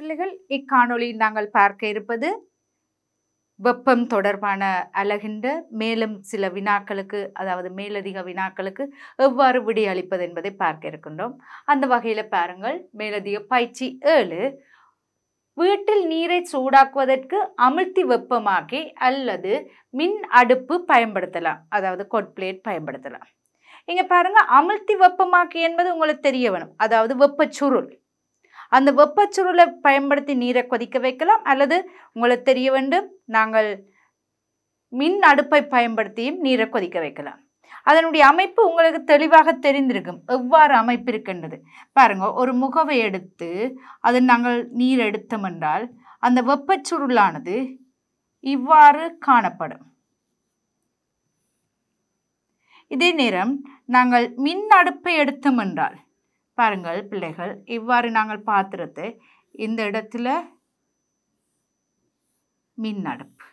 பிள்ளைகள் இக்காணொளியில் நாங்கள் பார்க்க இருப்பது வெப்பம் தொடர்பான அழகின்ற மேலும் சில வினாக்களுக்கு அதாவது மேலதிக வினாக்களுக்கு எவ்வாறு விடையளிப்பது என்பதை பார்க்க இருக்கின்றோம். அந்த வகையில் பாருங்கள். மேலதிக பயிற்சி ஏழு. வீட்டில் நீரை சூடாக்குவதற்கு அமிழ்த்தி வெப்பமாக்கி அல்லது மின் அடுப்பு பயன்படுத்தலாம். அதாவது கொட் பிளேட் பயன்படுத்தலாம். இங்கே பாருங்கள் அமிழ்த்தி வெப்பமாக்கி என்பது உங்களுக்கு தெரிய வேணும். அதாவது வெப்பச்சுருள். அந்த வெப்பச்சுருளை பயன்படுத்தி நீரை கொதிக்க வைக்கலாம். அல்லது உங்களுக்கு தெரிய வேண்டும் நாங்கள் மின் அடுப்பை பயன்படுத்தியும் நீரை கொதிக்க வைக்கலாம். அதனுடைய அமைப்பு உங்களுக்கு தெளிவாக தெரிந்திருக்கும். எவ்வாறு அமைப்பு இருக்கின்றது? பாருங்க ஒரு முகவை எடுத்து அது நாங்கள் நீர் எடுத்தோம் என்றால் அந்த வெப்பச்சுருளானது இவ்வாறு காணப்படும். இதே நேரம் நாங்கள் மின் அடுப்பை எடுத்தோம் என்றால் பாருங்கள் பிள்ளைகள். இவ்வாறு நாங்கள் பார்த்துறது இந்த இடத்துல மின் அடுப்பு.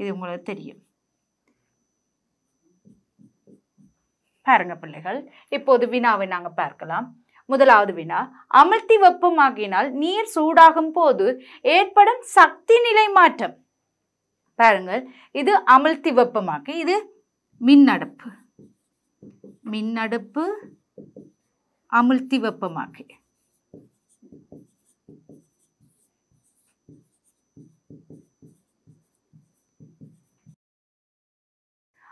இது உங்களுக்கு தெரியும். பாருங்க பிள்ளைகள் இப்போது வினாவை நாங்கள் பார்க்கலாம். முதலாவது வினா அமிழ்த்தி வெப்பமாகினால் நீர் சூடாகும் போது ஏற்படும் சக்தி நிலை மாற்றம். பாருங்கள் இது அமிழ்த்தி வெப்பமாக்கி இது மின்னடுப்பு. மின்னடுப்பு அமுழ்த்தி வெப்பமாக்கி.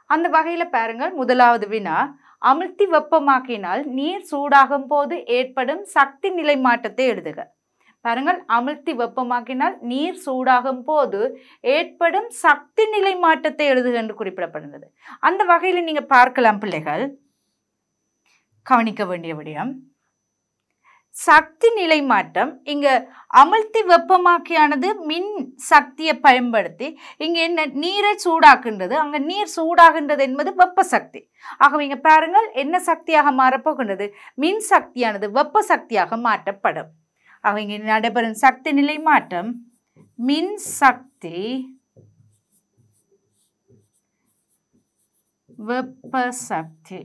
அந்த வகையில் பாருங்கள் முதலாவது வினா. அமுழ்த்தி வெப்பமாக்கினால் நீர் சூடாகும் போது ஏற்படும் சக்தி நிலை மாற்றத்தை எழுதுக. பாருங்கள் அமிழ்த்தி வெப்பமாக்கினால் நீர் சூடாகும் போது ஏற்படும் சக்தி நிலை மாற்றத்தை எழுதுக என்று குறிப்பிடப்படுகிறது. அந்த வகையில் நீங்கள் பார்க்கலாம் பிள்ளைகள். கவனிக்க வேண்டிய விடயம். சக்தி நிலை மாற்றம். இங்க அமிழ்த்தி வெப்பமாக்கியானது மின் சக்தியை பயன்படுத்தி இங்க என்ன நீரை சூடாக்குன்றது. அங்க நீர் சூடாகின்றது என்பது வெப்ப சக்தி. ஆகவே இங்க பாருங்கள் என்ன சக்தியாக மாறப்போகின்றது? மின் சக்தியானது வெப்ப சக்தியாக மாற்றப்படும். ஆக இங்கே நடைபெறும் சக்தி நிலை மாற்றம். மின் சக்தி வெப்ப சக்தி.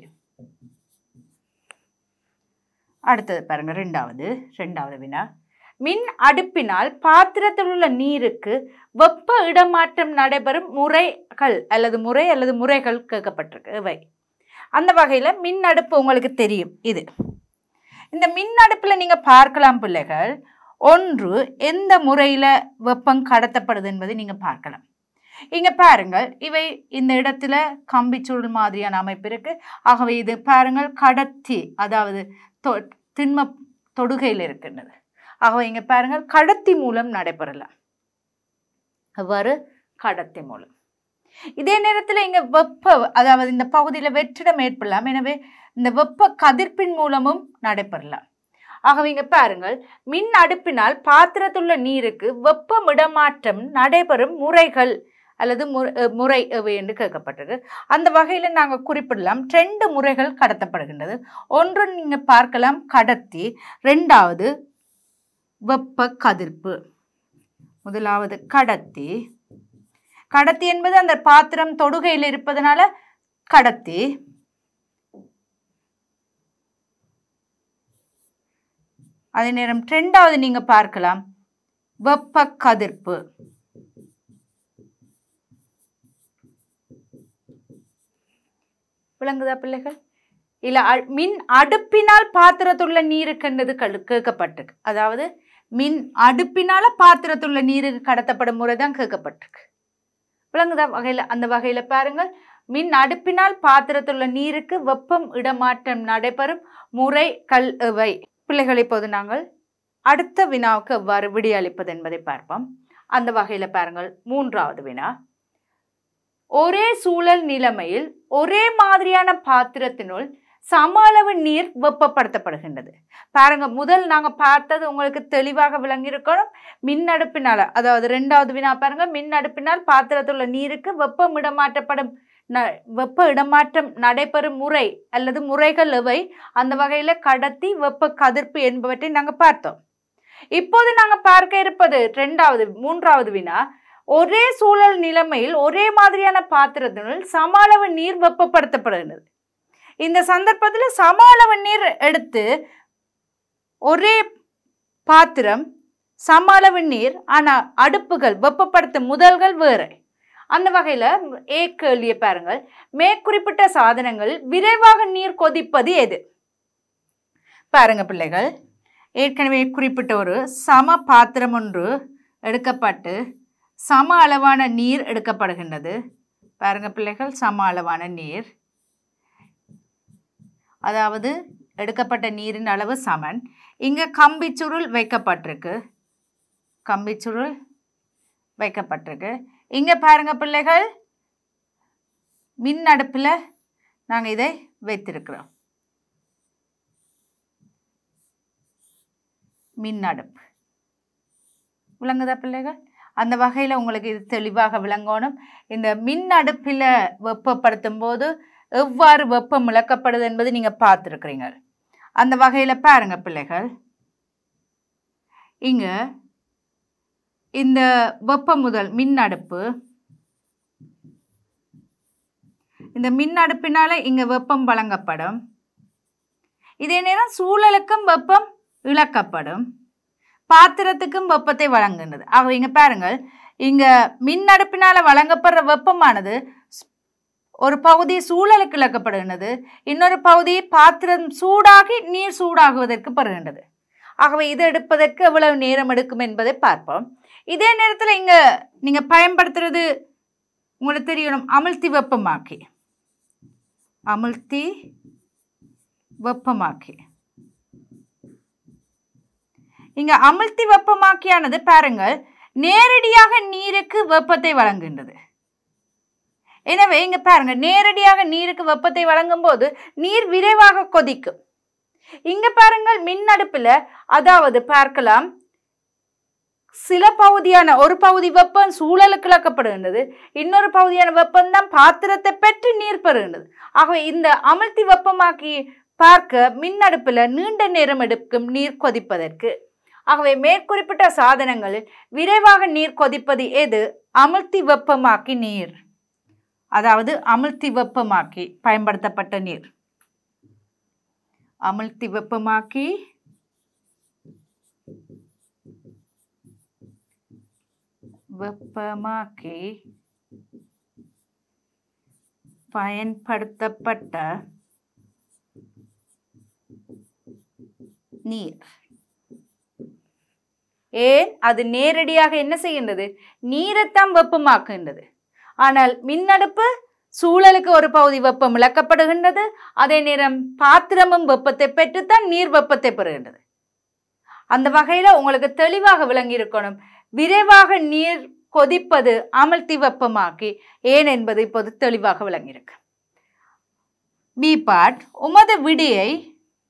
அடுத்தது பாருங்க ரெண்டாவது ரெண்டாவது வினா. மின் அடுப்பினால் பாத்திரத்தில் உள்ள நீருக்கு வெப்ப இடமாற்றம் நடைபெறும் முறைகள் அல்லது முறை அல்லது முறைகள் கேட்கப்பட்டிருக்கு. இவை. அந்த வகையில் மின் அடுப்பு உங்களுக்கு தெரியும். இது. இந்த மின் அடுப்பில் நீங்கள் பார்க்கலாம் பிள்ளைகள். ஒன்று எந்த முறையில் வெப்பம் கடத்தப்படுது என்பதை நீங்கள் பார்க்கலாம். இங்கே பாருங்கள் இவை இந்த இடத்துல கம்பிச்சுருள் மாதிரியான அமைப்பு இருக்கு. ஆகவே இது பாருங்கள் கடத்தி அதாவது தொ திண்ம தொடுகையில் இருக்கின்றது. ஆகவே இங்கே பாருங்கள் கடத்தி மூலம் நடைபெறலாம். அவ்வாறு கடத்தி மூலம். இதே நேரத்தில் இங்கே வெப்ப அதாவது இந்த பகுதியில் வெற்றிடம் ஏற்படலாம். எனவே இந்த வெப்ப கதிர்ப்பின் மூலமும் நடைபெறலாம். ஆகவே இங்க பாருங்கள் மின் அடுப்பினால் பாத்திரத்துள்ள நீருக்கு வெப்பமிடமாற்றம் நடைபெறும் முறைகள் அல்லது முறை என்று கேட்கப்பட்டது அந்த வகையில் நாங்கள் குறிப்பிடலாம். ரெண்டு முறைகள் கடத்தப்படுகின்றது. ஒன்று நீங்கள் பார்க்கலாம் கடத்தி. ரெண்டாவது வெப்ப கதிர்ப்பு. முதலாவது கடத்தி. கடத்தி என்பது அந்த பாத்திரம் தொடுகையில் இருப்பதனால கடத்தி. அதே நேரம் ரெண்டாவது நீங்கள் பார்க்கலாம். வெப்ப கதிர்ப்பு விளங்குதா பிள்ளைகள்? இல்லை மின் அடுப்பினால் பாத்திரத்துள்ள நீருக்குன்றது கேட்கப்பட்டிருக்கு. அதாவது மின் அடுப்பினால பாத்திரத்துள்ள நீருக்கு கடத்தப்படும் முறை தான் கேட்கப்பட்டிருக்கு. விளங்குதா வகையில் அந்த வகையில் பாருங்கள். மின் அடுப்பினால் பாத்திரத்துள்ள நீருக்கு வெப்பம் இடமாற்றம் நடைபெறும் முறை கல் இவை. பிள்ளைகளை இப்போது நாங்கள் அடுத்த வினாவுக்கு எவ்வாறு விடியளிப்பது என்பதை பார்ப்போம். அந்த வகையில் பாருங்கள் மூன்றாவது வினா. ஒரே சூழல் நிலைமையில் ஒரே மாதிரியான பாத்திரத்தினுள் சம அளவு நீர் வெப்பப்படுத்தப்படுகின்றது. பாருங்க முதல் நாங்கள் பார்த்தது உங்களுக்கு தெளிவாக விளங்கியிருக்கணும். மின் அடுப்பினால் அதாவது ரெண்டாவது வினா பாருங்க மின் அடுப்பினால் பாத்திரத்துள்ள நீருக்கு வெப்பம் இடமாற்றப்படும் வெப்ப இடமாற்றம் நடைபெறும் முறை அல்லது முறைகள் எவை? அந்த வகையில் கடத்தி வெப்ப கதிர்ப்பு என்பவற்றை நாங்கள் பார்த்தோம். இப்போது நாங்கள் பார்க்க இருப்பது ரெண்டாவது மூன்றாவது வினா. ஒரே சூழல் நிலைமையில் ஒரே மாதிரியான பாத்திரத்தினுள் சம அளவு நீர் வெப்பப்படுத்தப்படுகிறது. இந்த சந்தர்ப்பத்தில் சம அளவு நீர் எடுத்து ஒரே பாத்திரம் சம அளவு நீர் ஆனால் அடுப்புகள் வெப்பப்படுத்தும் முதல்கள் வேறு. அந்த வகையில் ஏ கேள்வியை பாருங்கள். மேற்குறிப்பிட்ட சாதனங்கள் விரைவாக நீர் கொதிப்பது எது? பாருங்க பிள்ளைகள். ஏற்கனவே குறிப்பிட்ட ஒரு சம பாத்திரம் ஒன்று எடுக்கப்பட்டு சம அளவான நீர் எடுக்கப்படுகின்றது. பாருங்க பிள்ளைகள் சம அளவான நீர். அதாவது எடுக்கப்பட்ட நீரின் அளவு சமன். இங்கே கம்பிச்சுருள் வைக்கப்பட்டிருக்கு. கம்பிச்சுருள் வைக்கப்பட்டிருக்கு. இங்கே பாருங்க பிள்ளைகள். மின் அடுப்பில் நாங்கள் இதை வைத்திருக்கிறோம். மின் அடுப்பு விளங்குதா பிள்ளைகள்? அந்த வகையில் உங்களுக்கு இது தெளிவாக விளங்கணும். இந்த மின் அடுப்பில் வெப்பப்படுத்தும் போது எவ்வாறு வெப்பம் இழக்கப்படுது என்பது நீங்கள் பார்த்துருக்குறீங்க. அந்த வகையில் பாருங்கள் பிள்ளைகள். இங்கே இந்த வெப்பம் முதல் மின் அடுப்பு இந்த மின் அடுப்பினால் இங்கே வெப்பம் வழங்கப்படும். இதே நேரம் சூழலுக்கும் வெப்பம் இழக்கப்படும். பாத்திரத்துக்கும் வெப்பத்தை வழங்குகின்றது ஆக இங்கே பாருங்கள் இங்கே மின் அடுப்பினால் வழங்கப்படுற வெப்பமானது ஒரு பகுதி சூழலுக்கு இழக்கப்படுகின்றது இன்னொரு பகுதி பாத்திரம் சூடாகி நீர் சூடாகுவதற்கு பெறுகின்றது ஆகவே இது எடுப்பதற்கு எவ்வளவு நேரம் எடுக்கும் என்பதை பார்ப்போம். இதே நேரத்தில் இங்கே நீங்கள் பயன்படுத்துறது உங்களுக்கு தெரியணும். அமிழ்த்தி வெப்பமாக்கி. அமிழ்த்தி வெப்பமாக்கி. இங்க அமிழ்த்தி வெப்பமாக்கியானது பாருங்கள் நேரடியாக நீருக்கு வெப்பத்தை வழங்குகின்றது. எனவே இங்க பாருங்க நேரடியாக நீருக்கு வெப்பத்தை வழங்கும் போது நீர் விரைவாக கொதிக்கும். இங்க பாருங்கள் மின் அடுப்புல அதாவது பார்க்கலாம் சில பகுதியான ஒரு பகுதி வெப்பம் சூழலுக்கு இழக்கப்படுகின்றது இன்னொரு பகுதியான வெப்பம் தான் பாத்திரத்தை பெற்று நீர் பெறுகின்றது. ஆகவே இந்த அமிழ்த்தி வெப்பமாக்கி பார்க்க மின் நீண்ட நேரம் எடுக்கும் நீர் கொதிப்பதற்கு. ஆகவே மேற்குறிப்பிட்ட சாதனங்களில் விரைவாக நீர் கொதிப்பது எது? அமிழ்த்தி வெப்பமாக்கி நீர். அதாவது அமிழ்த்தி வெப்பமாக்கி பயன்படுத்தப்பட்ட நீர். அமிழ்த்தி வெப்பமாக்கி வெப்பமாக்கி பயன்படுத்தப்பட்ட நீர். ஏன்? அது நேரடியாக என்ன செய்கின்றது? நீரைத்தான் வெப்பமாக்குகின்றது. ஆனால் மின்னடுப்பு சூழலுக்கு ஒரு பகுதி வெப்பம் இழக்கப்படுகின்றது. அதே நேரம் பாத்திரமும் வெப்பத்தை பெற்றுத்தான் நீர் வெப்பத்தை பெறுகின்றது. அந்த வகையில் உங்களுக்கு தெளிவாக விளங்கி இருக்கணும் விரைவாக நீர் கொதிப்பது அமிழ்த்தி வெப்பமாக்கி ஏன் என்பது இப்போது தெளிவாக விளங்கியிருக்கு. பி பார்ட் உமது விடியை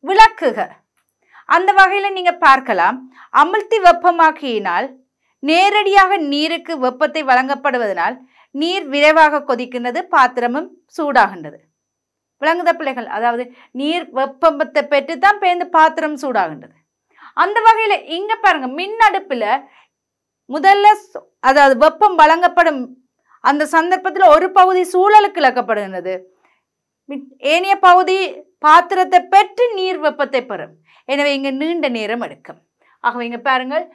விளக்குக. அந்த வகையில் நீங்கள் பார்க்கலாம். அமிழ்த்தி வெப்பமாக்கியினால் நேரடியாக நீருக்கு வெப்பத்தை வழங்கப்படுவதனால் நீர் விரைவாக கொதிக்கின்றது பாத்திரமும் சூடாகின்றது. விளங்குத பிள்ளைகள் அதாவது நீர் வெப்பத்தை பெற்று தான் பேர்ந்து பாத்திரம் சூடாகின்றது. அந்த வகையில் இங்கே பாருங்கள் மின் அடுப்பில் முதல்ல அதாவது வெப்பம் வழங்கப்படும் அந்த சந்தர்ப்பத்தில் ஒரு பகுதி சூழலுக்கு இழக்கப்படுகின்றது. ஏனைய பகுதி பாத்திரத்தை பெற்று நீர் வெப்பத்தை பெறும். எனவே இங்கே நீண்ட நேரம் எடுக்கும். ஆகவே இங்கே பாருங்கள்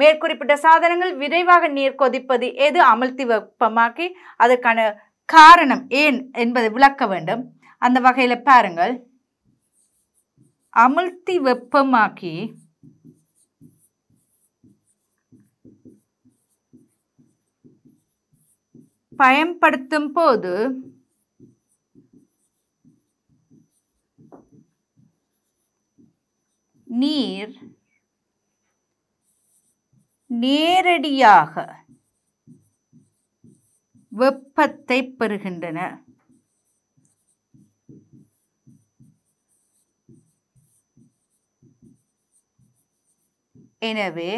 மேற்குறிப்பிட்ட சாதனங்கள் விரைவாக நீர் கொதிப்பது எது? அமிழ்த்தி வெப்பமாக்கி அதற்கான காரணம் ஏன் என்பதை விளக்க வேண்டும். அந்த வகையில் பாருங்கள். அமிழ்த்தி வெப்பமாக்கி பயன்படுத்தும் போது நீர் நேரடியாக வெப்பத்தை பெறுகின்றன. எனவே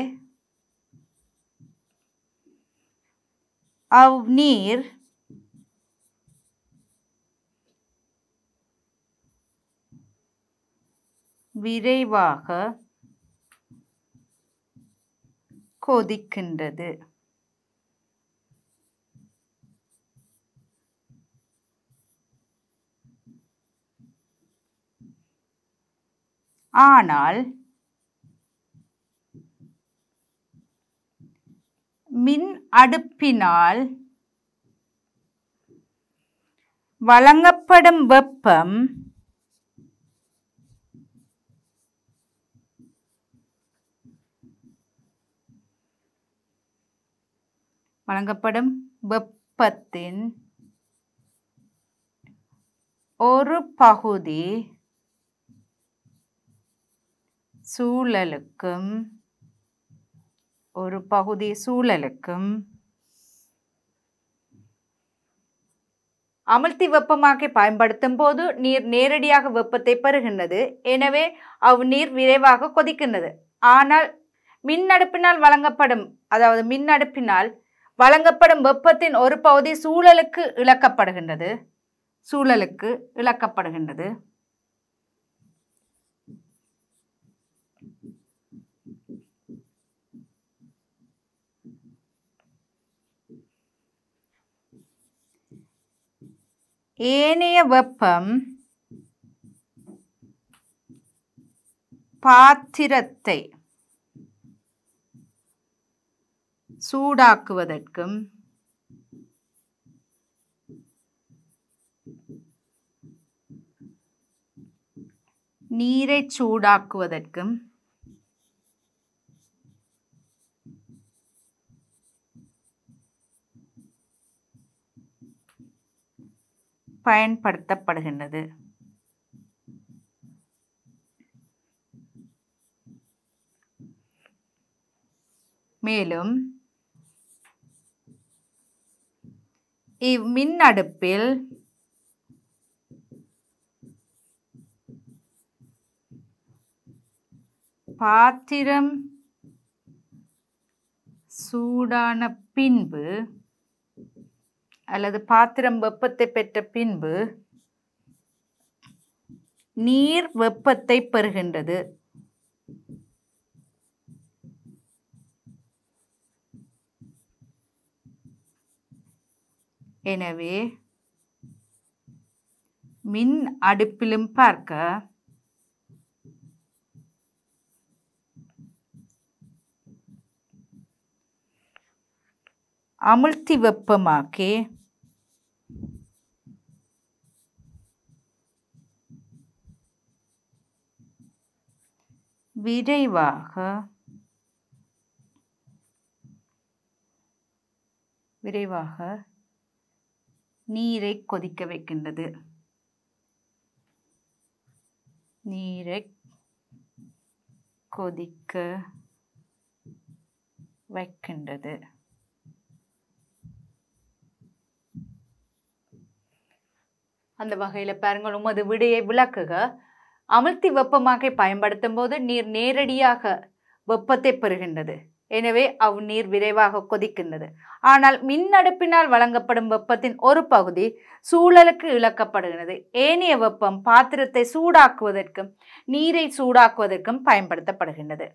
அவ்நீர் விரைவாக கொதிக்கின்றது. ஆனால் மின் அடுப்பினால் வழங்கப்படும் வெப்பம் வழங்கப்படும் வெப்பத்தின் ஒரு பகுதி சூழலுக்கும் ஒரு பகுதி சூழலுக்கும் அமிழ்த்தி வெப்பமாக்கி பயன்படுத்தும் போது நீர் நேரடியாக வெப்பத்தை பெறுகின்றது. எனவே அவ் நீர் விரைவாக கொதிக்கின்றது. ஆனால் மின் அடுப்பினால் வழங்கப்படும் அதாவது மின் அடுப்பினால் வழங்கப்படும் வெப்பத்தின் ஒரு பகுதி சூழலுக்கு இழக்கப்படுகின்றது. சூழலுக்கு இழக்கப்படுகின்றது. ஏனைய வெப்பம் பாத்திரத்தை சூடாக்குவதற்கும் நீரை சூடாக்குவதற்கும் பயன்படுத்தப்படுகின்றது. மேலும் இவ்மின் அடுப்பில் பாத்திரம் சூடான பின்பு அல்லது பாத்திரம் வெப்பத்தை பெற்ற பின்பு நீர் வெப்பத்தை பெறுகின்றது. எனவே மின் அடுப்பிலும் பார்க்க அமிழ்த்தி வெப்பமாக்கி. விரைவாக. விரைவாக நீரை கொதிக்க வைக்கின்றது. நீரை கொதிக்க வைக்கின்றது. அந்த வகையில் பாருங்கள் உமது விடையை விளக்குக. அமிழ்த்தி வெப்பமாக பயன்படுத்தும் போது நீர் நேரடியாக வெப்பத்தை பெறுகின்றது. எனவே அவ் நீர் விரைவாக கொதிக்கின்றது. ஆனால் மின்னடுப்பினால் வழங்கப்படும் வெப்பத்தின் ஒரு பகுதி சூழலுக்கு இழக்கப்படுகிறது. ஏனைய வெப்பம் பாத்திரத்தை சூடாக்குவதற்கும் நீரை சூடாக்குவதற்கும் பயன்படுத்தப்படுகின்றது.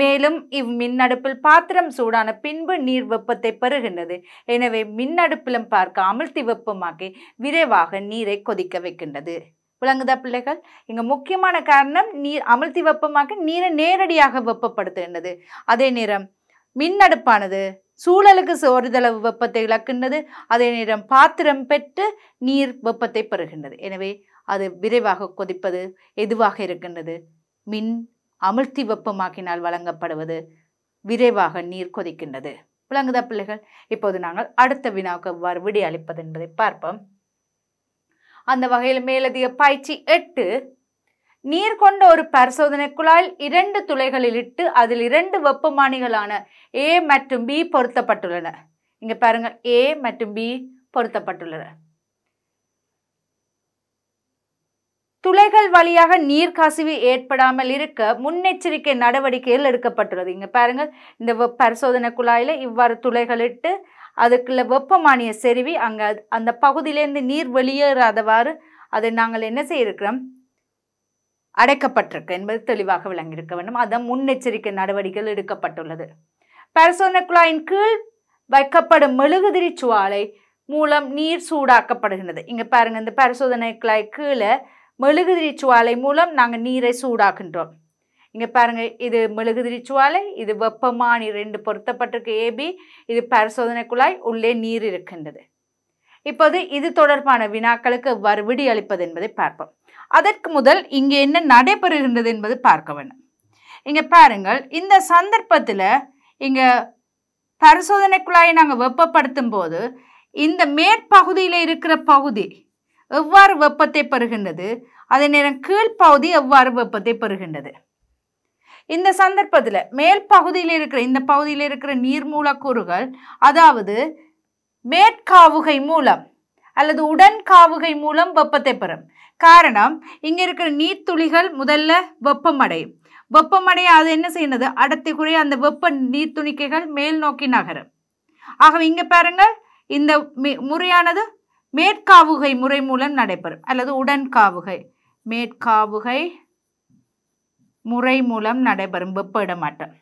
மேலும் இவ்மின்னடுப்பில் பாத்திரம் சூடான பின்பு நீர் வெப்பத்தை பெறுகின்றது. எனவே மின்னடுப்பிலும் பார்க்க அமிழ்த்தி வெப்பமாக்கி விரைவாக நீரை கொதிக்க வைக்கின்றது. விளங்குதா பிள்ளைகள்? இங்கே முக்கியமான காரணம் நீர் அமிழ்த்தி வெப்பமாக்கி நீரை நேரடியாக வெப்பப்படுத்துகின்றது. அதே நேரம் மின்னடுப்பானது சூழலுக்கு சோறுதளவு வெப்பத்தை இழக்கின்றது. அதே நேரம் பாத்திரம் பெற்று நீர் வெப்பத்தை பெறுகின்றது. எனவே அது விரைவாக கொதிப்பது எதுவாக இருக்கின்றது? மின் அமிழ்த்தி வெப்பமாக்கினால் வழங்கப்படுவது விரைவாக நீர் கொதிக்கின்றது. விளங்குதா பிள்ளைகள்? இப்போது நாங்கள் அடுத்த வினாவுக்கு எவ்வாறு விடை அளிப்பது என்பதை பார்ப்போம். அந்த வகையில் மேலதிக பயிற்சி எட்டு. நீர் கொண்ட ஒரு பரிசோதனை குழாயில் இரண்டு துளைகளில் இட்டு அதில் இரண்டு வெப்பமானிகளான ஏ மற்றும் பி பொருத்தப்பட்டுள்ளன. இங்கே பாருங்கள் ஏ மற்றும் பி பொருத்தப்பட்டுள்ளன. துளைகள் வழியாக நீர் கசிவு ஏற்படாமல் இருக்க முன்னெச்சரிக்கை நடவடிக்கைகள் எடுக்கப்பட்டுள்ளது. இங்கே பாருங்கள் இந்த பரிசோதனை குழாயில் இவ்வாறு துளைகளிட்டு அதுக்குள்ள வெப்பமானிய செருவி அங்கே அந்த பகுதியிலேருந்து நீர் வெளியேறாதவாறு அதை நாங்கள் என்ன செய்திருக்கிறோம்? அடைக்கப்பட்டிருக்கு என்பது தெளிவாக விளங்கியிருக்க வேண்டும். அதான் முன்னெச்சரிக்கை நடவடிக்கைகள் எடுக்கப்பட்டுள்ளது. பரிசோதனை குழாயின் கீழ் வைக்கப்படும் மெழுகுதிரி சுவாலை மூலம் நீர் சூடாக்கப்படுகின்றது. இங்கே பாருங்கள் இந்த பரிசோதனை குழாய் கீழே மெழுகுதிரி சுவாலை மூலம் நாங்கள் நீரை சூடாக்குன்றோம். இங்கே பாருங்கள் இது மெழுகுதிரி சுவாலை இது வெப்பமானி ரெண்டு பொருத்தப்பட்டிருக்கு ஏபி இது பரிசோதனை குழாய் உள்ளே நீர் இருக்கின்றது. இப்போது இது தொடர்பான வினாக்களுக்கு எவ்வாறு அளிப்பது என்பதை பார்ப்போம். அதற்கு முதல் இங்கே என்ன நடைபெறுகின்றது என்பது பார்க்க வேண்டும். இங்கே பாருங்கள் இந்த சந்தர்ப்பத்தில் இங்கே பரிசோதனை குழாயை நாங்கள் வெப்பப்படுத்தும் போது இந்த மேற்பகுதியில் இருக்கிற பகுதி எவ்வாறு வெப்பத்தை பெறுகின்றது? அதே நேரம் கீழ்ப்பகுதி எவ்வாறு வெப்பத்தை பெறுகின்றது? இந்த சந்தர்ப்பத்தில் மேல் பகுதியில் இருக்கிற இந்த பகுதியில் இருக்கிற நீர் மூலக்கூறுகள் அதாவது மேற்காவுகை மூலம் அல்லது உடன் காவுகை மூலம் வெப்பத்தை பெறும். காரணம் இங்கே இருக்கிற நீர்த்துளிகள் முதல்ல வெப்பமடையும். வெப்பமடைய அது என்ன செய்யணுது அடர்த்தி குறைய அந்த வெப்ப நீர்த்துணிக்கைகள் மேல் நோக்கி நகரும். ஆகவே இங்கே பாருங்கள் இந்த முறையானது மேற்காவுகை முறை மூலம் நடைபெறும் அல்லது உடன்காவுகை. மேற்காவுகை முறை மூலம் நடைபெறும் வெப்ப இடமாற்றம்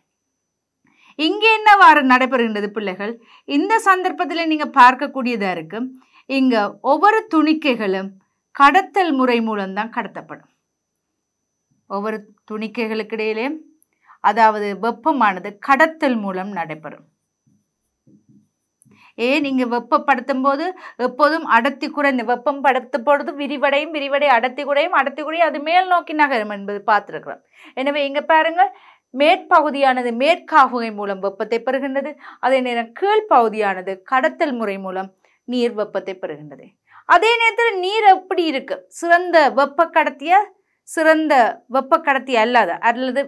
இங்கே என்னவாறு நடைபெறுகின்றது பிள்ளைகள்? இந்த சந்தர்ப்பத்தில் நீங்கள் பார்க்கக்கூடியதாக இருக்கும் இங்கே ஒவ்வொரு துணிக்கைகளும் கடத்தல் முறை மூலம்தான் கடத்தப்படும். ஒவ்வொரு துணிக்கைகளுக்கு இடையிலே அதாவது வெப்பமானது கடத்தல் மூலம் நடைபெறும். ஏன் இங்கே வெப்பப்படுத்தும் போது எப்போதும் அடர்த்தி குறைந்த வெப்பம் படுத்தும் பொழுது விரிவடையும் விரிவடை அடர்த்தி குறையும் அடர்த்தி குறையும். அது மேல் நோக்கி நகரும் என்பது பார்த்துருக்கிறோம். எனவே இங்கே பாருங்கள் மேற்பகுதியானது மேற்காகுகை மூலம் வெப்பத்தை பெறுகின்றது. அதே நேரம் கீழ்ப்பகுதியானது கடத்தல் முறை மூலம் நீர் வெப்பத்தை பெறுகின்றது. அதே நேரத்தில் நீர் எப்படி இருக்கு? சிறந்த வெப்ப கடத்திய சிறந்த வெப்ப கடத்தி அல்லாத? அல்லது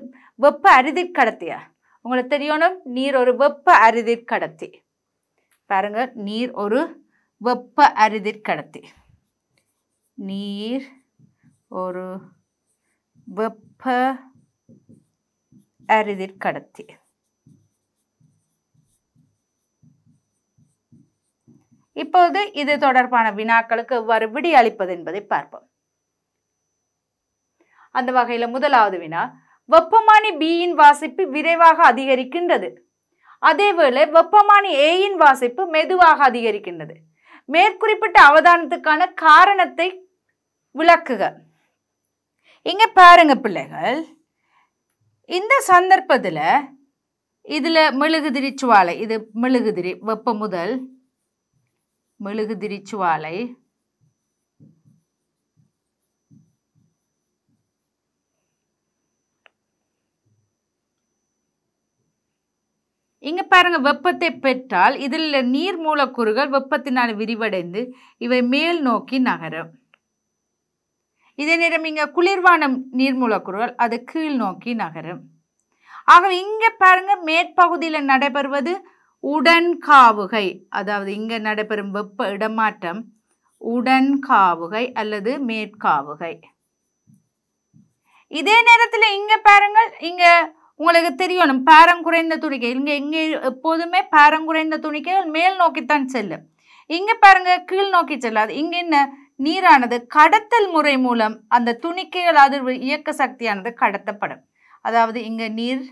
வெப்ப அரிதிற் கடத்தியா உங்களுக்கு தெரியணும் நீர் ஒரு வெப்ப அரிதிற் கடத்தி பாருங்க நீர் ஒரு வெப்ப அரிதிற் கடத்தி. நீர் ஒரு வெப்ப அரிதிற் கடத்தி. இப்போது இது தொடர்பான வினாக்களுக்கு எவ்வாறு விடி அளிப்பது என்பதை பார்ப்போம். அந்த வகையில் முதலாவது வினா வெப்பமானி பியின் வாசிப்பு விரைவாக அதிகரிக்கின்றது. அதேவேளை வெப்பமானி ஏயின் வாசிப்பு மெதுவாக அதிகரிக்கின்றது. மேற்குறிப்பிட்ட அவதானத்துக்கான காரணத்தை விளக்குக. இங்க பாருங்க பிள்ளைகள். இந்த சந்தர்ப்பத்தில் இதில் மெழுகுதிரி சுவாலை இது மெழுகுதிரி வெப்ப முதல் மெழுகுதிரி சுவாலை இங்கே பாருங்கள் வெப்பத்தை பெற்றால் இதில் நீர் மூலக்கூறுகள் வெப்பத்தினால் விரிவடைந்து இவை மேல் நோக்கி நகரும். இதே நேரம் இங்கே குளிர்வான நீர் மூலக்கூறுகள் அது கீழ் நோக்கி நகரும். ஆகவே இங்கே பாருங்கள் மேற்பகுதியில் நடைபெறுவது உடன்காவுகை அதாவது இங்கே நடைபெறும் வெப்ப இடமாற்றம் உடன்காவுகை அல்லது மேற்காவுகை. இதே நேரத்தில் இங்கே பாருங்கள் இங்கே உங்களுக்கு தெரியணும் பேரம் குறைந்த துணிக்கை இங்கே இங்கே எப்போதுமே பேரங்குறைந்த குறைந்த துணிக்கைகள் மேல் நோக்கித்தான் செல்லும். இங்கே பாருங்க கீழ் நோக்கி செல்லாது. இங்கே என்ன? நீரானது கடத்தல் முறை மூலம் அந்த துணிக்கைகள் அதிர்வு இயக்க சக்தியானது கடத்தப்படும். அதாவது இங்கே நீர்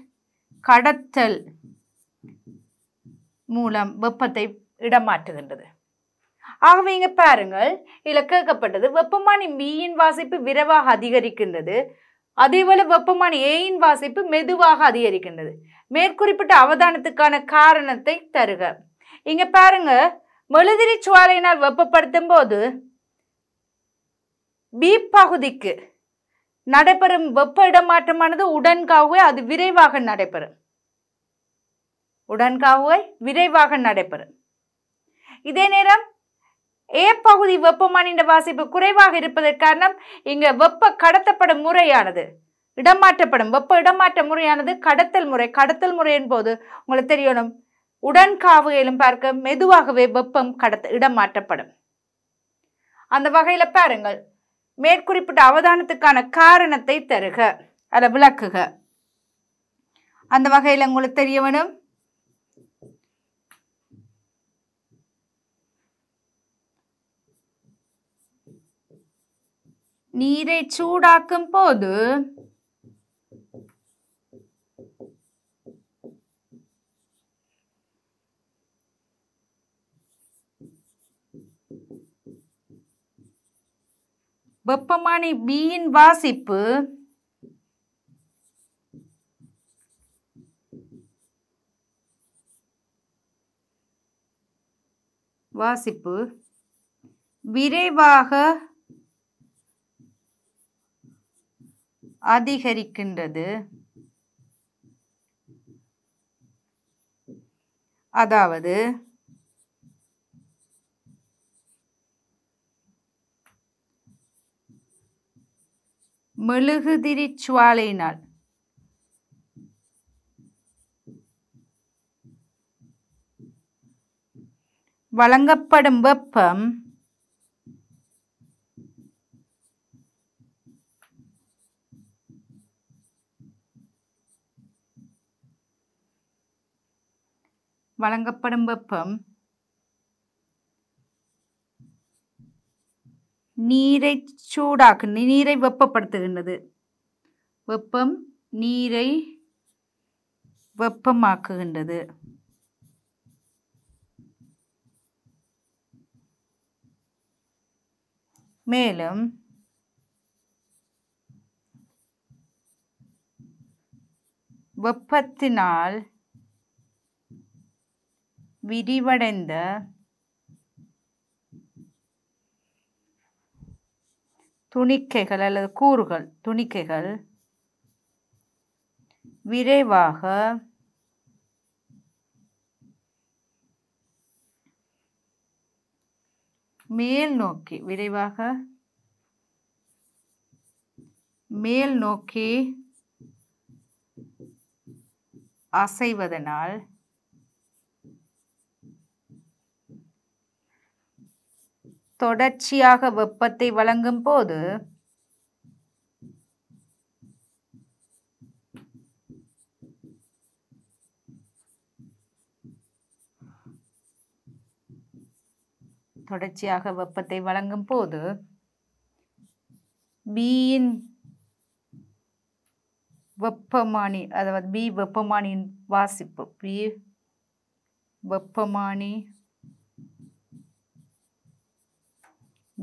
கடத்தல் மூலம் வெப்பத்தை இடமாற்றுகின்றது. ஆகவே இங்கே பாருங்கள் இதில் கேட்கப்பட்டது வெப்பமானி மீயின் வாசிப்பு விரைவாக அதிகரிக்கின்றது. அதேபோல வெப்பமான ஏயின் வாசிப்பு மெதுவாக அதிகரிக்கின்றது. மேற்குறிப்பிட்ட அவதானத்துக்கான காரணத்தை தருக. இங்க பாருங்க மெழுதிரி சுவாலையினால் வெப்பப்படுத்தும் போது பி பகுதிக்கு நடைபெறும் வெப்ப இடமாற்றமானது உடன்காகவே அது விரைவாக நடைபெறும். உடன்காகவே விரைவாக நடைபெறும். இதே நேரம் ஏ பகுதி வெப்பமானின் வாசிப்பு குறைவாக இருப்பதற்கு காரணம் இங்கு வெப்ப கடத்தப்படும் முறையானது. இடமாற்றப்படும் வெப்ப இடமாற்ற முறையானது கடத்தல் முறை. கடத்தல் முறையின் போது உங்களுக்கு தெரியணும் உடன்காவுகையிலும் பார்க்க மெதுவாகவே வெப்பம் கடத்த இடமாற்றப்படும். அந்த வகையில் பாருங்கள் மேற்குறிப்பிட்ட அவதானத்துக்கான காரணத்தை தருக அதை விளக்குக. அந்த வகையில் உங்களுக்கு தெரிய வேணும் நீரை சூடாக்கும் போது வெப்பமானி பியின் வாசிப்பு வாசிப்பு விரைவாக அதிகரிக்கின்றது. அதாவது மெழுகுதிரி சுவாலையினால் வழங்கப்படும் வெப்பம் வழங்கப்படும் வெப்பம் நீரை சூடாக்கு நீரை வெப்பப்படுத்துகின்றது. வெப்பம் நீரை வெப்பமாக்குகின்றது. மேலும் வெப்பத்தினால் விரிவடைந்த துணிக்கைகள் அல்லது கூறுகள் துணிக்கைகள் விரைவாக மேல் நோக்கி விரைவாக மேல் நோக்கி அசைவதனால் தொடர்ச்சியாக வெப்பத்தை வழங்கும் போது தொடர்ச்சியாக வெப்பத்தை வழங்கும் போது பியின் வெப்பமானி அதாவது பி வெப்பமானியின் வாசிப்பு பி வெப்பமானி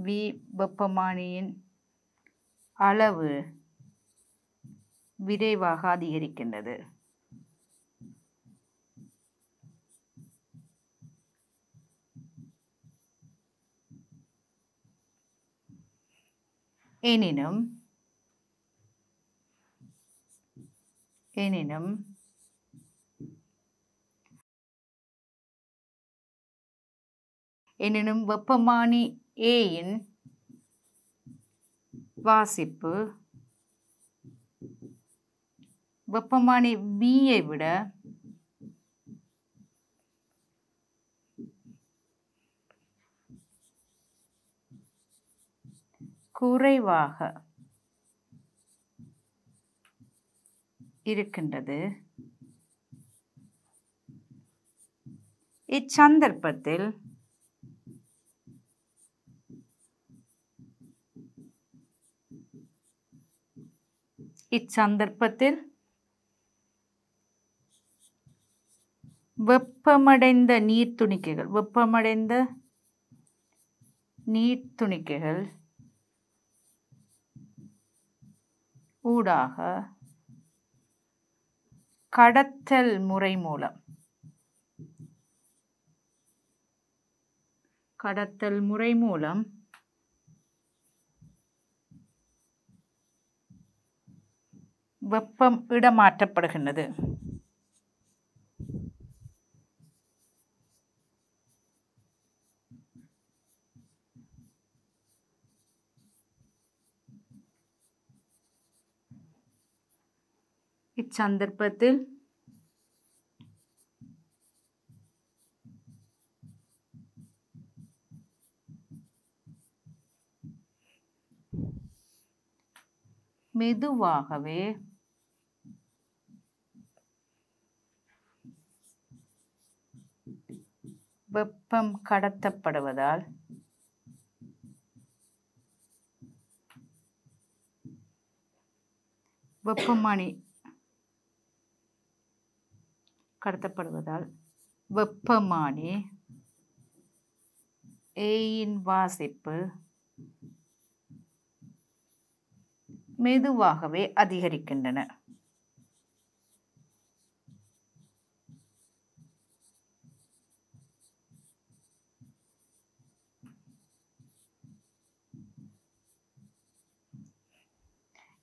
வி. வெப்பமானியின் அளவு விரைவாக அதிகரிக்கின்றது. எனினும் எனினும் எனினும் வெப்பமானி ஏயின் வாசிப்பு வெப்பமானி பியை விட குறைவாக இருக்கின்றது. இச்சந்தர்ப்பத்தில் இச்சந்தர்ப்பத்தில் வெப்பமடைந்த நீர்த்துணிக்கைகள் வெப்பமடைந்த நீர்த்துணிக்கைகள் ஊடாக கடத்தல் முறை மூலம் கடத்தல் முறை மூலம் வெப்பம் இடமாற்றப்படுகின்றது. இச்சந்தர்ப்பத்தில் மெதுவாகவே வெப்பம் கடத்தப்படுவதால் வெப்பமானி கடத்தப்படுவதால் வெப்பமானி ஏயின் வாசிப்பு மெதுவாகவே அதிகரிக்கின்றன.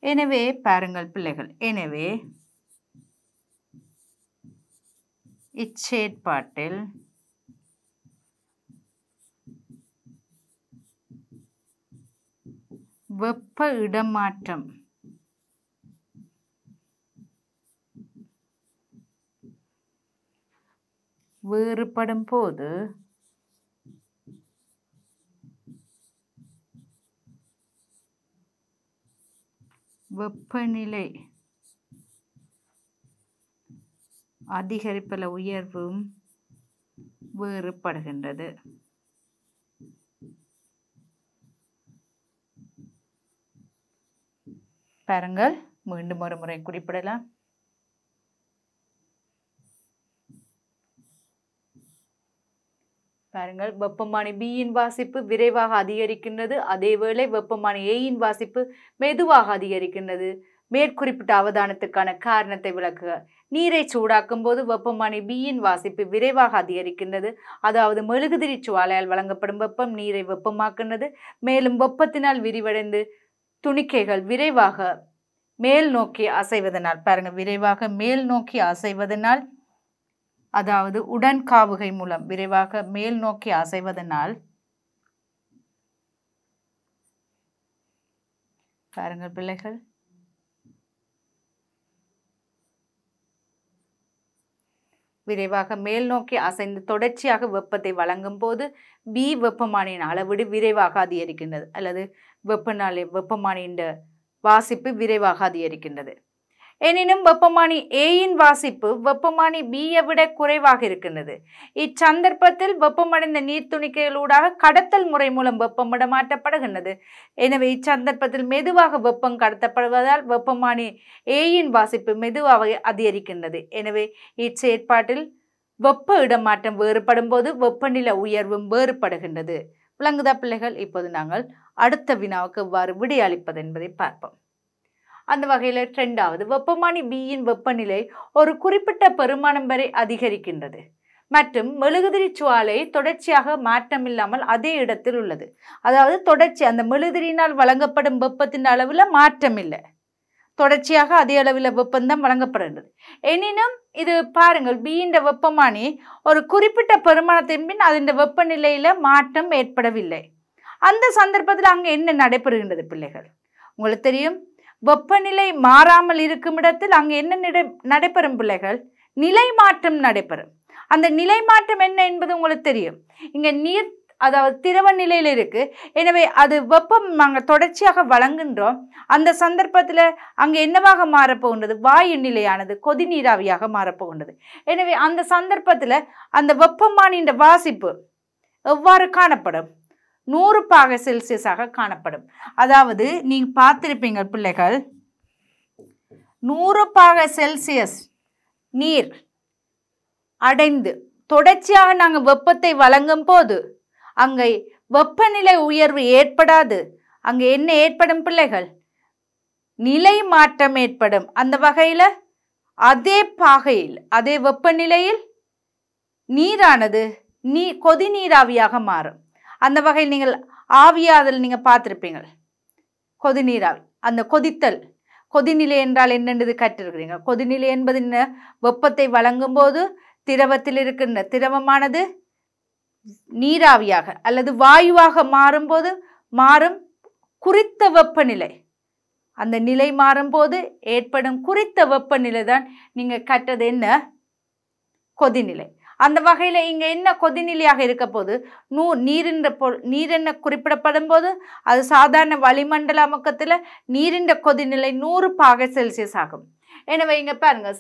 எனவே பாருங்கள் பிள்ளைகள் எனவே இச்சேட்பாட்டில் வெப்ப இடமாற்றம் வேறுபடும் போது வெப்பநிலை அதிகரிப்பல உயர்வும் வேறுபடுகின்றது. பாருங்கள் மீண்டும் ஒரு முறை குறிப்பிடலாம். பாருங்கள் வெப்பமானி பியின் வாசிப்பு விரைவாக அதிகரிக்கின்றது அதேவேளை வெப்பமானி ஏயின் வாசிப்பு மெதுவாக அதிகரிக்கின்றது. மேற்குறிப்பிட்ட அவதானத்துக்கான காரணத்தை விளக்குக. நீரை சூடாக்கும் போது வெப்பமானி பியின் வாசிப்பு விரைவாக அதிகரிக்கின்றது. அதாவது மெழுகுதிரி சுவாலையால் வழங்கப்படும் வெப்பம் நீரை வெப்பமாக்கின்றது மேலும் வெப்பத்தினால் விரிவடைந்து துணிக்கைகள் விரைவாக மேல் நோக்கி அசைவதனால் பாருங்கள் விரைவாக மேல் நோக்கி அசைவதனால் அதாவது உடன்காவுகை மூலம் விரைவாக மேல் நோக்கி அசைவதனால் பாருங்கள் பிள்ளைகள். விரைவாக மேல் நோக்கி அசைந்து தொடர்ச்சியாக வெப்பத்தை வழங்கும் போது பி வெப்பமானியின் அளவீடு விரைவாக அதிகரிக்கின்றது. அல்லது வெப்பநாளை வெப்பமானியின் வாசிப்பு விரைவாக அதிகரிக்கின்றது. எனினும் வெப்பமானி ஏயின் வாசிப்பு வெப்பமானி பியை விட குறைவாக இருக்கின்றது. இச்சந்தர்ப்பத்தில் வெப்பமடைந்த நீர்த்துணிக்கைகளூடாக கடத்தல் முறை மூலம் வெப்பம் இடமாற்றப்படுகின்றது. எனவே இச்சந்தர்ப்பத்தில் மெதுவாக வெப்பம் கடத்தப்படுவதால் வெப்பமானி ஏயின் வாசிப்பு மெதுவாக அதிகரிக்கின்றது. எனவே இச்செயற்பாட்டில் வெப்ப இடமாற்றம் வேறுபடும் போது வெப்பநிலை உயர்வும் வேறுபடுகின்றது. விளங்குதா பிள்ளைகள்? இப்போது நாங்கள் அடுத்த வினாவுக்கு எவ்வாறு விடையளிப்பது என்பதை பார்ப்போம். அந்த வகையில் ட்ரெண்டாவது வெப்பமானி பியின் வெப்பநிலை ஒரு குறிப்பிட்ட பெருமானம் வரை அதிகரிக்கின்றது. மற்றும் மெழுகுதிரி சுவாலை தொடர்ச்சியாக மாற்றமில்லாமல் அதே இடத்தில் உள்ளது. அதாவது தொடர்ச்சி அந்த மெழுகுதிரியினால் வழங்கப்படும் வெப்பத்தின் அளவில் மாற்றம் இல்லை தொடர்ச்சியாக அதே அளவில் வெப்பம்தான் வழங்கப்படுகின்றது. எனினும் இது பாருங்கள் பியின் வெப்பமானி ஒரு குறிப்பிட்ட பெருமானத்தின் பின் அதன் வெப்பநிலையில் மாற்றம் ஏற்படவில்லை. அந்த சந்தர்ப்பத்தில் அங்கே என்ன நடைபெறுகின்றது பிள்ளைகள்? உங்களுக்கு தெரியும்? வெப்பநிலை மாறாமல் இருக்கும் இடத்தில் அங்கே என்ன நிட- நடைபெறும் பிள்ளைகள்? நிலை மாற்றம் நடைபெறும். அந்த நிலை மாற்றம் என்ன என்பது உங்களுக்கு தெரியும். இங்கே நீர் அதாவது திரவ நிலையில் இருக்குது எனவே அது வெப்பம் நாங்கள் தொடர்ச்சியாக வழங்குகின்றோம் அந்த சந்தர்ப்பத்தில் அங்கே என்னவாக மாறப்போகின்றது? வாயு நிலையானது கொதிநீராவியாக மாறப்போகின்றது. எனவே அந்த சந்தர்ப்பத்தில் அந்த வெப்பமானின்ற வாசிப்பு எவ்வாறு காணப்படும்? நூறு பாக செல்சியஸாக காணப்படும். அதாவது நீங்கள் பார்த்துருப்பீங்க பிள்ளைகள் நூறு பாக செல்சியஸ் நீர் அடைந்து தொடர்ச்சியாக நாங்கள் வெப்பத்தை வழங்கும் போது அங்கே வெப்பநிலை உயர்வு ஏற்படாது. அங்கே என்ன ஏற்படும் பிள்ளைகள்? நிலை மாற்றம் ஏற்படும். அந்த வகையில் அதே பாகையில் அதே வெப்பநிலையில் நீரானது நீ கொதிநீராவியாக மாறும். அந்த வகையில் நீங்கள் ஆவியாதல் நீங்கள் பார்த்துருப்பீங்க கொதிநீராவி அந்த கொதித்தல். கொதிநிலை என்றால் என்னென்றது கற்றிருக்கிறீங்க? கொதிநிலை என்பது என்ன? வெப்பத்தை வழங்கும் போது திரவத்தில் இருக்கின்ற திரவமானது நீராவியாக அல்லது வாயுவாக மாறும்போது மாறும் குறித்த வெப்பநிலை. அந்த நிலை மாறும்போது ஏற்படும் குறித்த வெப்பநிலை தான் நீங்கள் கற்றது என்ன? கொதிநிலை. அந்த வகையில் இங்கே என்ன கொதிநிலையாக இருக்க போது நூ நீரின்ற பொ நீரென்ன குறிப்பிடப்படும் போது அது சாதாரண வளிமண்டல அமுக்கத்தில் நீரின்ற கொதிநிலை நூறு பாக செல்சியஸ் ஆகும். எனவே இங்கே பாருங்க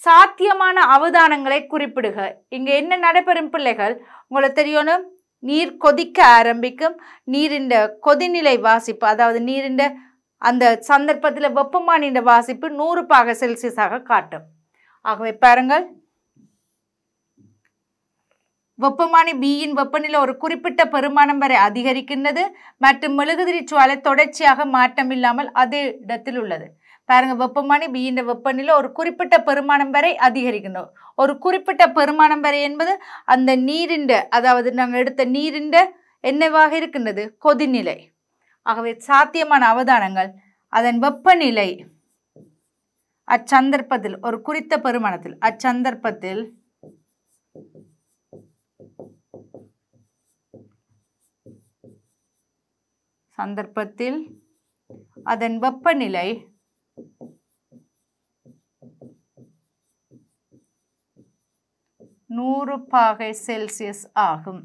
சாத்தியமான அவதானங்களை குறிப்பிடுக. இங்கே என்ன நடைபெறும் பிள்ளைகள்? உங்களுக்கு தெரியணும் நீர் கொதிக்க ஆரம்பிக்கும். நீரின்ற கொதிநிலை வாசிப்பு அதாவது நீரின்ற அந்த சந்தர்ப்பத்தில் வெப்பமானின்ற வாசிப்பு நூறு பாக செல்சியஸாக காட்டும். ஆகவே பாருங்கள் வெப்பமானி பியின் வெப்பநிலை ஒரு குறிப்பிட்ட பெருமானம் வரை அதிகரிக்கின்றது. மற்றும் மெழுகுதிரி சுவாலை தொடர்ச்சியாக மாற்றம் இல்லாமல் அதே இடத்தில் உள்ளது. பாருங்க வெப்பமானி பியின் வெப்பநிலை ஒரு குறிப்பிட்ட பெருமானம் வரை அதிகரிக்கணும் ஒரு குறிப்பிட்ட பெருமானம் வரை என்பது அந்த நீரிண்ட அதாவது நாங்கள் எடுத்த நீரிண்ட என்னவாக இருக்கின்றது? கொதிநிலை. ஆகவே சாத்தியமான அவதானங்கள் அதன் வெப்பநிலை அச்சந்தர்ப்பத்தில் ஒரு குறித்த பெருமானத்தில் அச்சந்தர்ப்பத்தில் சந்தர்ப்பத்தில் அதன் வெப்பநிலை நூறு பாகை செல்சியஸ் ஆகும்.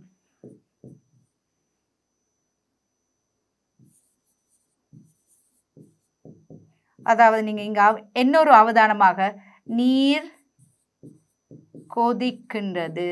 அதாவது நீங்க இங்க இன்னொரு அவதானமாக நீர் கொதிக்கின்றது.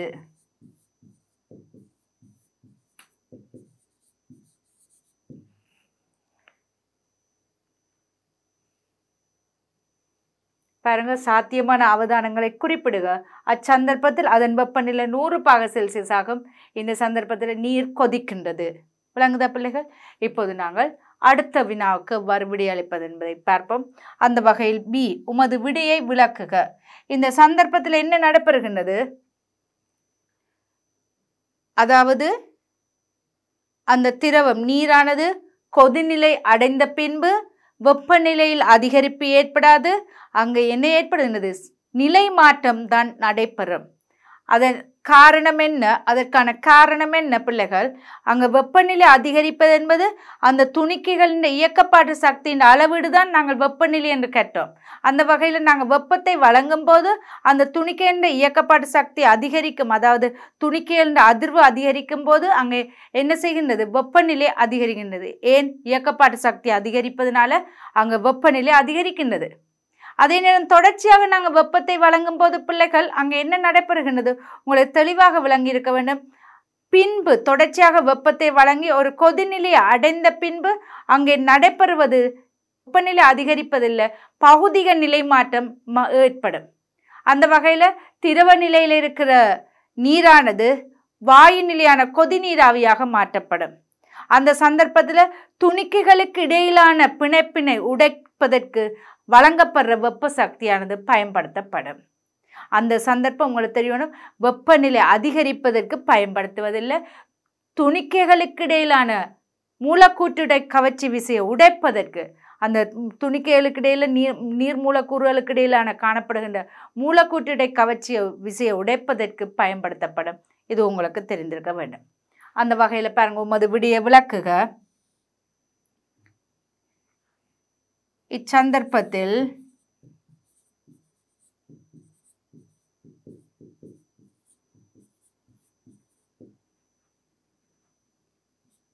பாருங்க சாத்தியமான அவதானங்களை குறிப்பிடுக. அச்சந்தர்ப்பத்தில் அதன் வெப்பநிலை நூறு பாக செல்சியஸ் ஆகும். இந்த சந்தர்ப்பத்தில் நீர் கொதிக்கின்றது. விளங்குதா பிள்ளைகள்? இப்போது நாங்கள் அடுத்த வினாவுக்கு எவ்வாறு விடையளிப்பது என்பதை பார்ப்போம். அந்த வகையில் பி உமது விடையை விளக்குக. இந்த சந்தர்ப்பத்தில் என்ன நடைபெறுகின்றது? அதாவது அந்த திரவம் நீரானது கொதிநிலை அடைந்த பின்பு வெப்பநிலையில் அதிகரிப்பு ஏற்படாது. அங்கே என்ன ஏற்படுகிறது நிலை மாற்றம் தான் நடைபெறும். அதன் காரணம் என்ன அதற்கான காரணம் என்ன பிள்ளைகள்? அங்கே வெப்பநிலை அதிகரிப்பது என்பது அந்த துணிக்கைகளின் இயக்கப்பாட்டு சக்தியின் அளவீடு தான் நாங்கள் வெப்பநிலை என்று கேட்டோம். அந்த வகையில் நாங்கள் வெப்பத்தை வழங்கும் போது அந்த துணிக்கையின் இயக்கப்பாட்டு சக்தி அதிகரிக்கும். அதாவது துணிக்கையின் அதிர்வு அதிகரிக்கும் போது அங்கே என்ன செய்கின்றது? வெப்பநிலை அதிகரிக்கின்றது. ஏன்? இயக்கப்பாட்டு சக்தி அதிகரிப்பதனால அங்கே வெப்பநிலை அதிகரிக்கின்றது. அதே நேரம் தொடர்ச்சியாக நாங்கள் வெப்பத்தை வழங்கும் போது பிள்ளைகள் அங்கே என்ன நடைபெறுகின்றது? உங்களுக்கு தெளிவாக விளங்கி இருக்க வேண்டும். பின்பு தொடர்ச்சியாக வெப்பத்தை வழங்கி ஒரு கொதிநிலை அடைந்த பின்பு அங்கே நடைபெறுவது வெப்பநிலை அதிகரிப்பதில்லை பகுதிக நிலை மாற்றம் ம- ஏற்படும். அந்த வகையில் திரவ நிலையில் இருக்கிற நீரானது வாயு நிலையான கொதிநீராவியாக மாற்றப்படும். அந்த சந்தர்ப்பத்தில் துணிக்கைகளுக்கு இடையிலான பிணைப்பினை உடைப்பதற்கு வழங்கப்படுற வெப்ப சக்தியானது பயன்படுத்தப்படும். அந்த சந்தர்ப்பம் உங்களுக்கு தெரியணும். வெப்பநிலை அதிகரிப்பதற்கு பயன்படுத்துவதில்லை. துணிக்கைகளுக்கு இடையிலான மூலக்கூற்றுடை கவர்ச்சி விசையை உடைப்பதற்கு அந்த துணிக்கைகளுக்கு இடையில் நீர் நீர் மூலக்கூறுகளுக்கு இடையிலான காணப்படுகின்ற மூலக்கூற்றுடை கவர்ச்சி விசையை உடைப்பதற்கு பயன்படுத்தப்படும். இது உங்களுக்கு தெரிந்திருக்க வேண்டும். அந்த வகையில் பாருங்க உமது விடிய விளக்குக. இச்சந்தர்ப்பத்தில்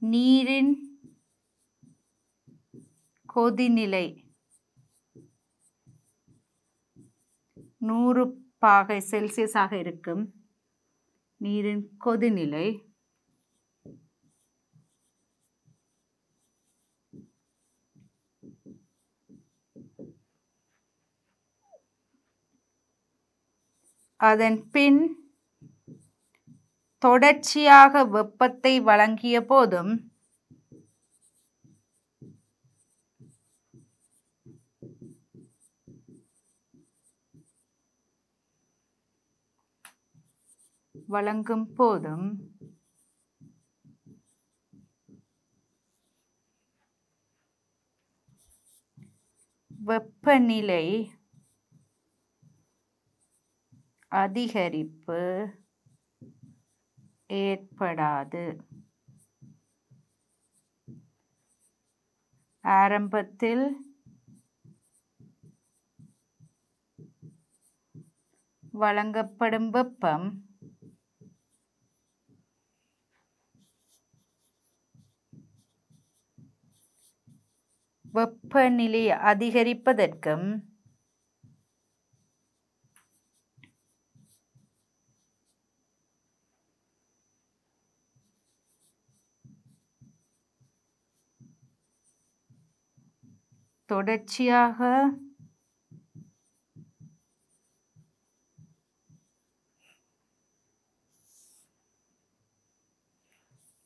நீரின் கொதிநிலை நூறு பாகை செல்சியஸாக இருக்கும். நீரின் கொதிநிலை அதன் பின் தொடர்ச்சியாக வெப்பத்தை வழங்கிய போதும் வழங்கும் போதும் வெப்பநிலை அதிகரிப்பு ஏற்படாது. ஆரம்பத்தில் வழங்கப்படும் வெப்பம் வெப்பநிலை அதிகரிப்பதற்கும் தொடர்ச்சியாக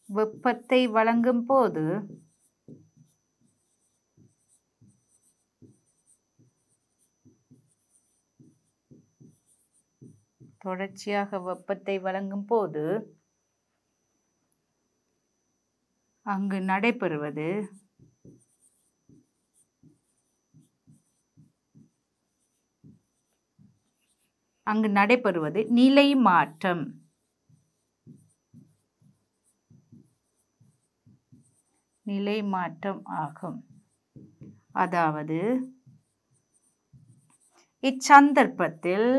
வெப்பத்தை வழங்கும் போது தொடர்ச்சியாக வெப்பத்தை வழங்கும் போது அங்கு நடைபெறுவது அங்கு நடைபெறுவது நிலை மாற்றம் நிலை மாற்றம் ஆகும். அதாவது இச்சந்தர்ப்பத்தில்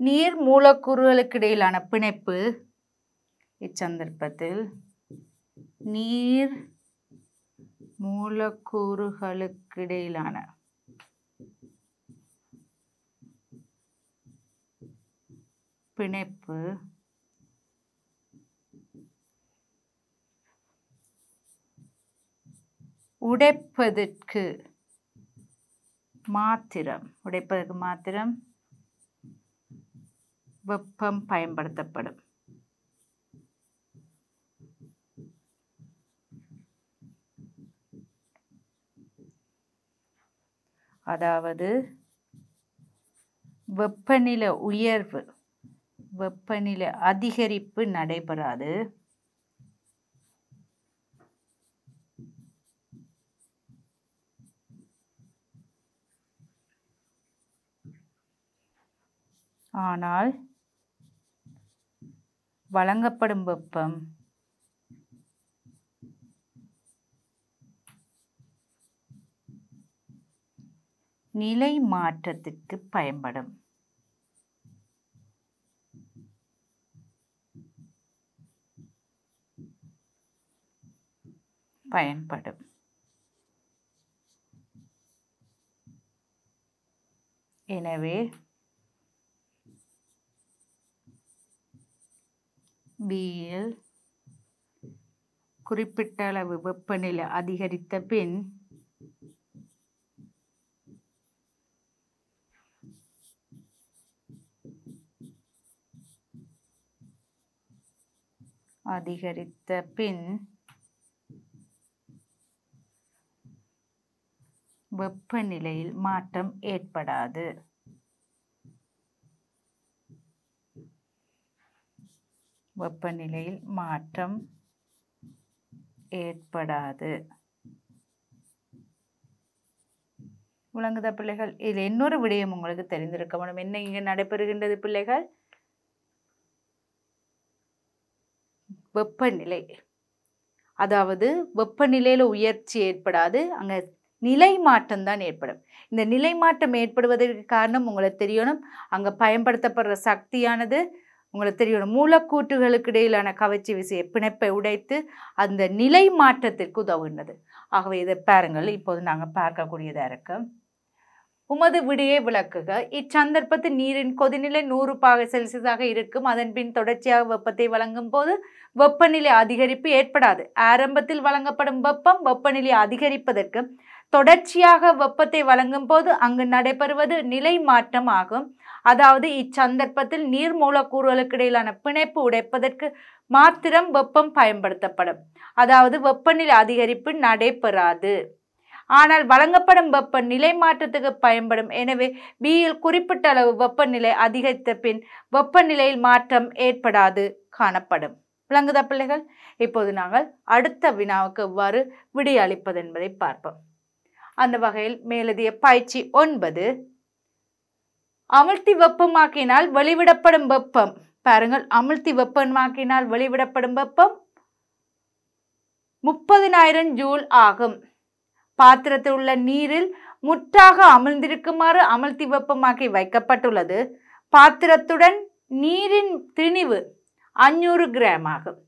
நீர் மூலக்கூறுகளுக்கு இடையிலான பிணைப்பு இச்சந்தர்ப்பத்தில் நீர் மூலக்கூறுகளுக்கிடையிலான. பிணைப்பு. உடைப்பதற்கு மாத்திரம். உடைப்பதற்கு மாத்திரம் வெப்பம் பயன்படுத்தப்படும். அதாவது வெப்பநிலை உயர்வு வெப்பநிலை அதிகரிப்பு நடைபெறாது. ஆனால் வழங்கப்படும் வெப்பம் நிலை மாற்றத்திற்கு பயன்படும். பயன்படும். எனவே பியில் குறிப்பிட்ட அளவு வெப்பநிலை அதிகரித்த பின் அதிகரித்த பின் வெப்பநிலையில் மாற்றம் ஏற்படாது. வெப்பநிலையில் மாற்றம் ஏற்படாது. விளங்குதா பிள்ளைகள்? இதில் இன்னொரு விடயம் உங்களுக்கு தெரிந்திருக்க வேண்டும். என்ன இங்கே நடைபெறுகின்றது பிள்ளைகள்? வெப்பநிலை. அதாவது வெப்பநிலையில் உயர்ச்சி ஏற்படாது அங்கே நிலை மாற்றம் தான் ஏற்படும். இந்த நிலை மாற்றம் ஏற்படுவதற்கு காரணம் உங்களுக்கு தெரியணும். அங்கே பயன்படுத்தப்படுற சக்தியானது உங்களுக்கு தெரியணும். மூலக்கூற்றுகளுக்கு இடையிலான கவர்ச்சி விசைய பிணைப்பை உடைத்து அந்த நிலை மாற்றத்திற்கு உதவுகின்றது ஆகவே இதை பாருங்கள். இப்போது நாங்கள் பார்க்கக்கூடியதாக இருக்கோம் உமது விடியை விளக்குக. இச்சந்தர்ப்பத்தில் நீரின் கொதிநிலை நூறு பாக செல்சியஸாக இருக்கும். அதன்பின் தொடர்ச்சியாக வெப்பத்தை வழங்கும் போது வெப்பநிலை அதிகரிப்பு ஏற்படாது. ஆரம்பத்தில் வழங்கப்படும் வெப்பம் வெப்பநிலை அதிகரிப்பதற்கு தொடர்ச்சியாக வெப்பத்தை வழங்கும் போது அங்கு நடைபெறுவது நிலை மாற்றம் ஆகும். அதாவது இச்சந்தர்ப்பத்தில் நீர் மூலக்கூறுகளுக்கு இடையிலான பிணைப்பு உடைப்பதற்கு மாத்திரம் வெப்பம் பயன்படுத்தப்படும். அதாவது வெப்பநிலை அதிகரிப்பு நடைபெறாது. ஆனால் வழங்கப்படும் வெப்பம் நிலை மாற்றத்துக்கு பயன்படும். எனவே பியில் குறிப்பிட்ட அளவு வெப்பநிலை அதிகரித்த பின் வெப்பநிலையில் மாற்றம் ஏற்படாது காணப்படும். விளங்குதா பிள்ளைகள்? இப்போது நாங்கள் அடுத்த வினாவுக்கு எவ்வாறு விடியளிப்பது என்பதை பார்ப்போம். அந்த வகையில் மேலதிய பயிற்சி ஒன்பது. அமிழ்த்தி வெப்பமாக்கினால் வெளிவிடப்படும் வெப்பம். பாருங்கள் அமிழ்த்தி வெப்பமாக்கினால் வெளிவிடப்படும் வெப்பம் முப்பதினாயிரம் ஜூல் ஆகும். பாத்திரத்தில் உள்ள நீரில் முற்றாக அமிழ்ந்திருக்குமாறு அமர்த்தி வெப்பமாக்கி வைக்கப்பட்டுள்ளது. பாத்திரத்துடன் நீரின் திணிவு அஞ்சூறு கிராம் ஆகும்.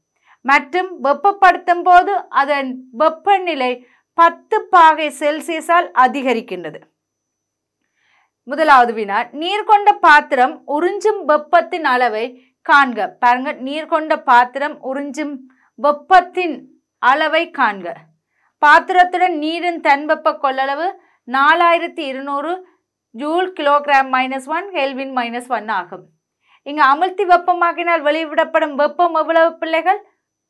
மற்றும் வெப்பப்படுத்தும் போது அதன் வெப்பநிலை பத்து பாகை செல்சியஸால் அதிகரிக்கின்றது. முதலாவது வினா நீர் கொண்ட பாத்திரம் உறிஞ்சும் வெப்பத்தின் அளவை காண்க. பாருங்க நீர் கொண்ட பாத்திரம் உறிஞ்சும் வெப்பத்தின் அளவை காண்க. பாத்திரத்துடன் நீரின் தன்வெப்ப கொள்ளளவு நாலாயிரத்தி இருநூறு joule kilogram minus one kelvin minus one ஆகும். இங்கே அமிழ்த்தி வெப்பமாக்கினால் வெளிவிடப்படும் வெப்பம் எவ்வளவு பிள்ளைகள்?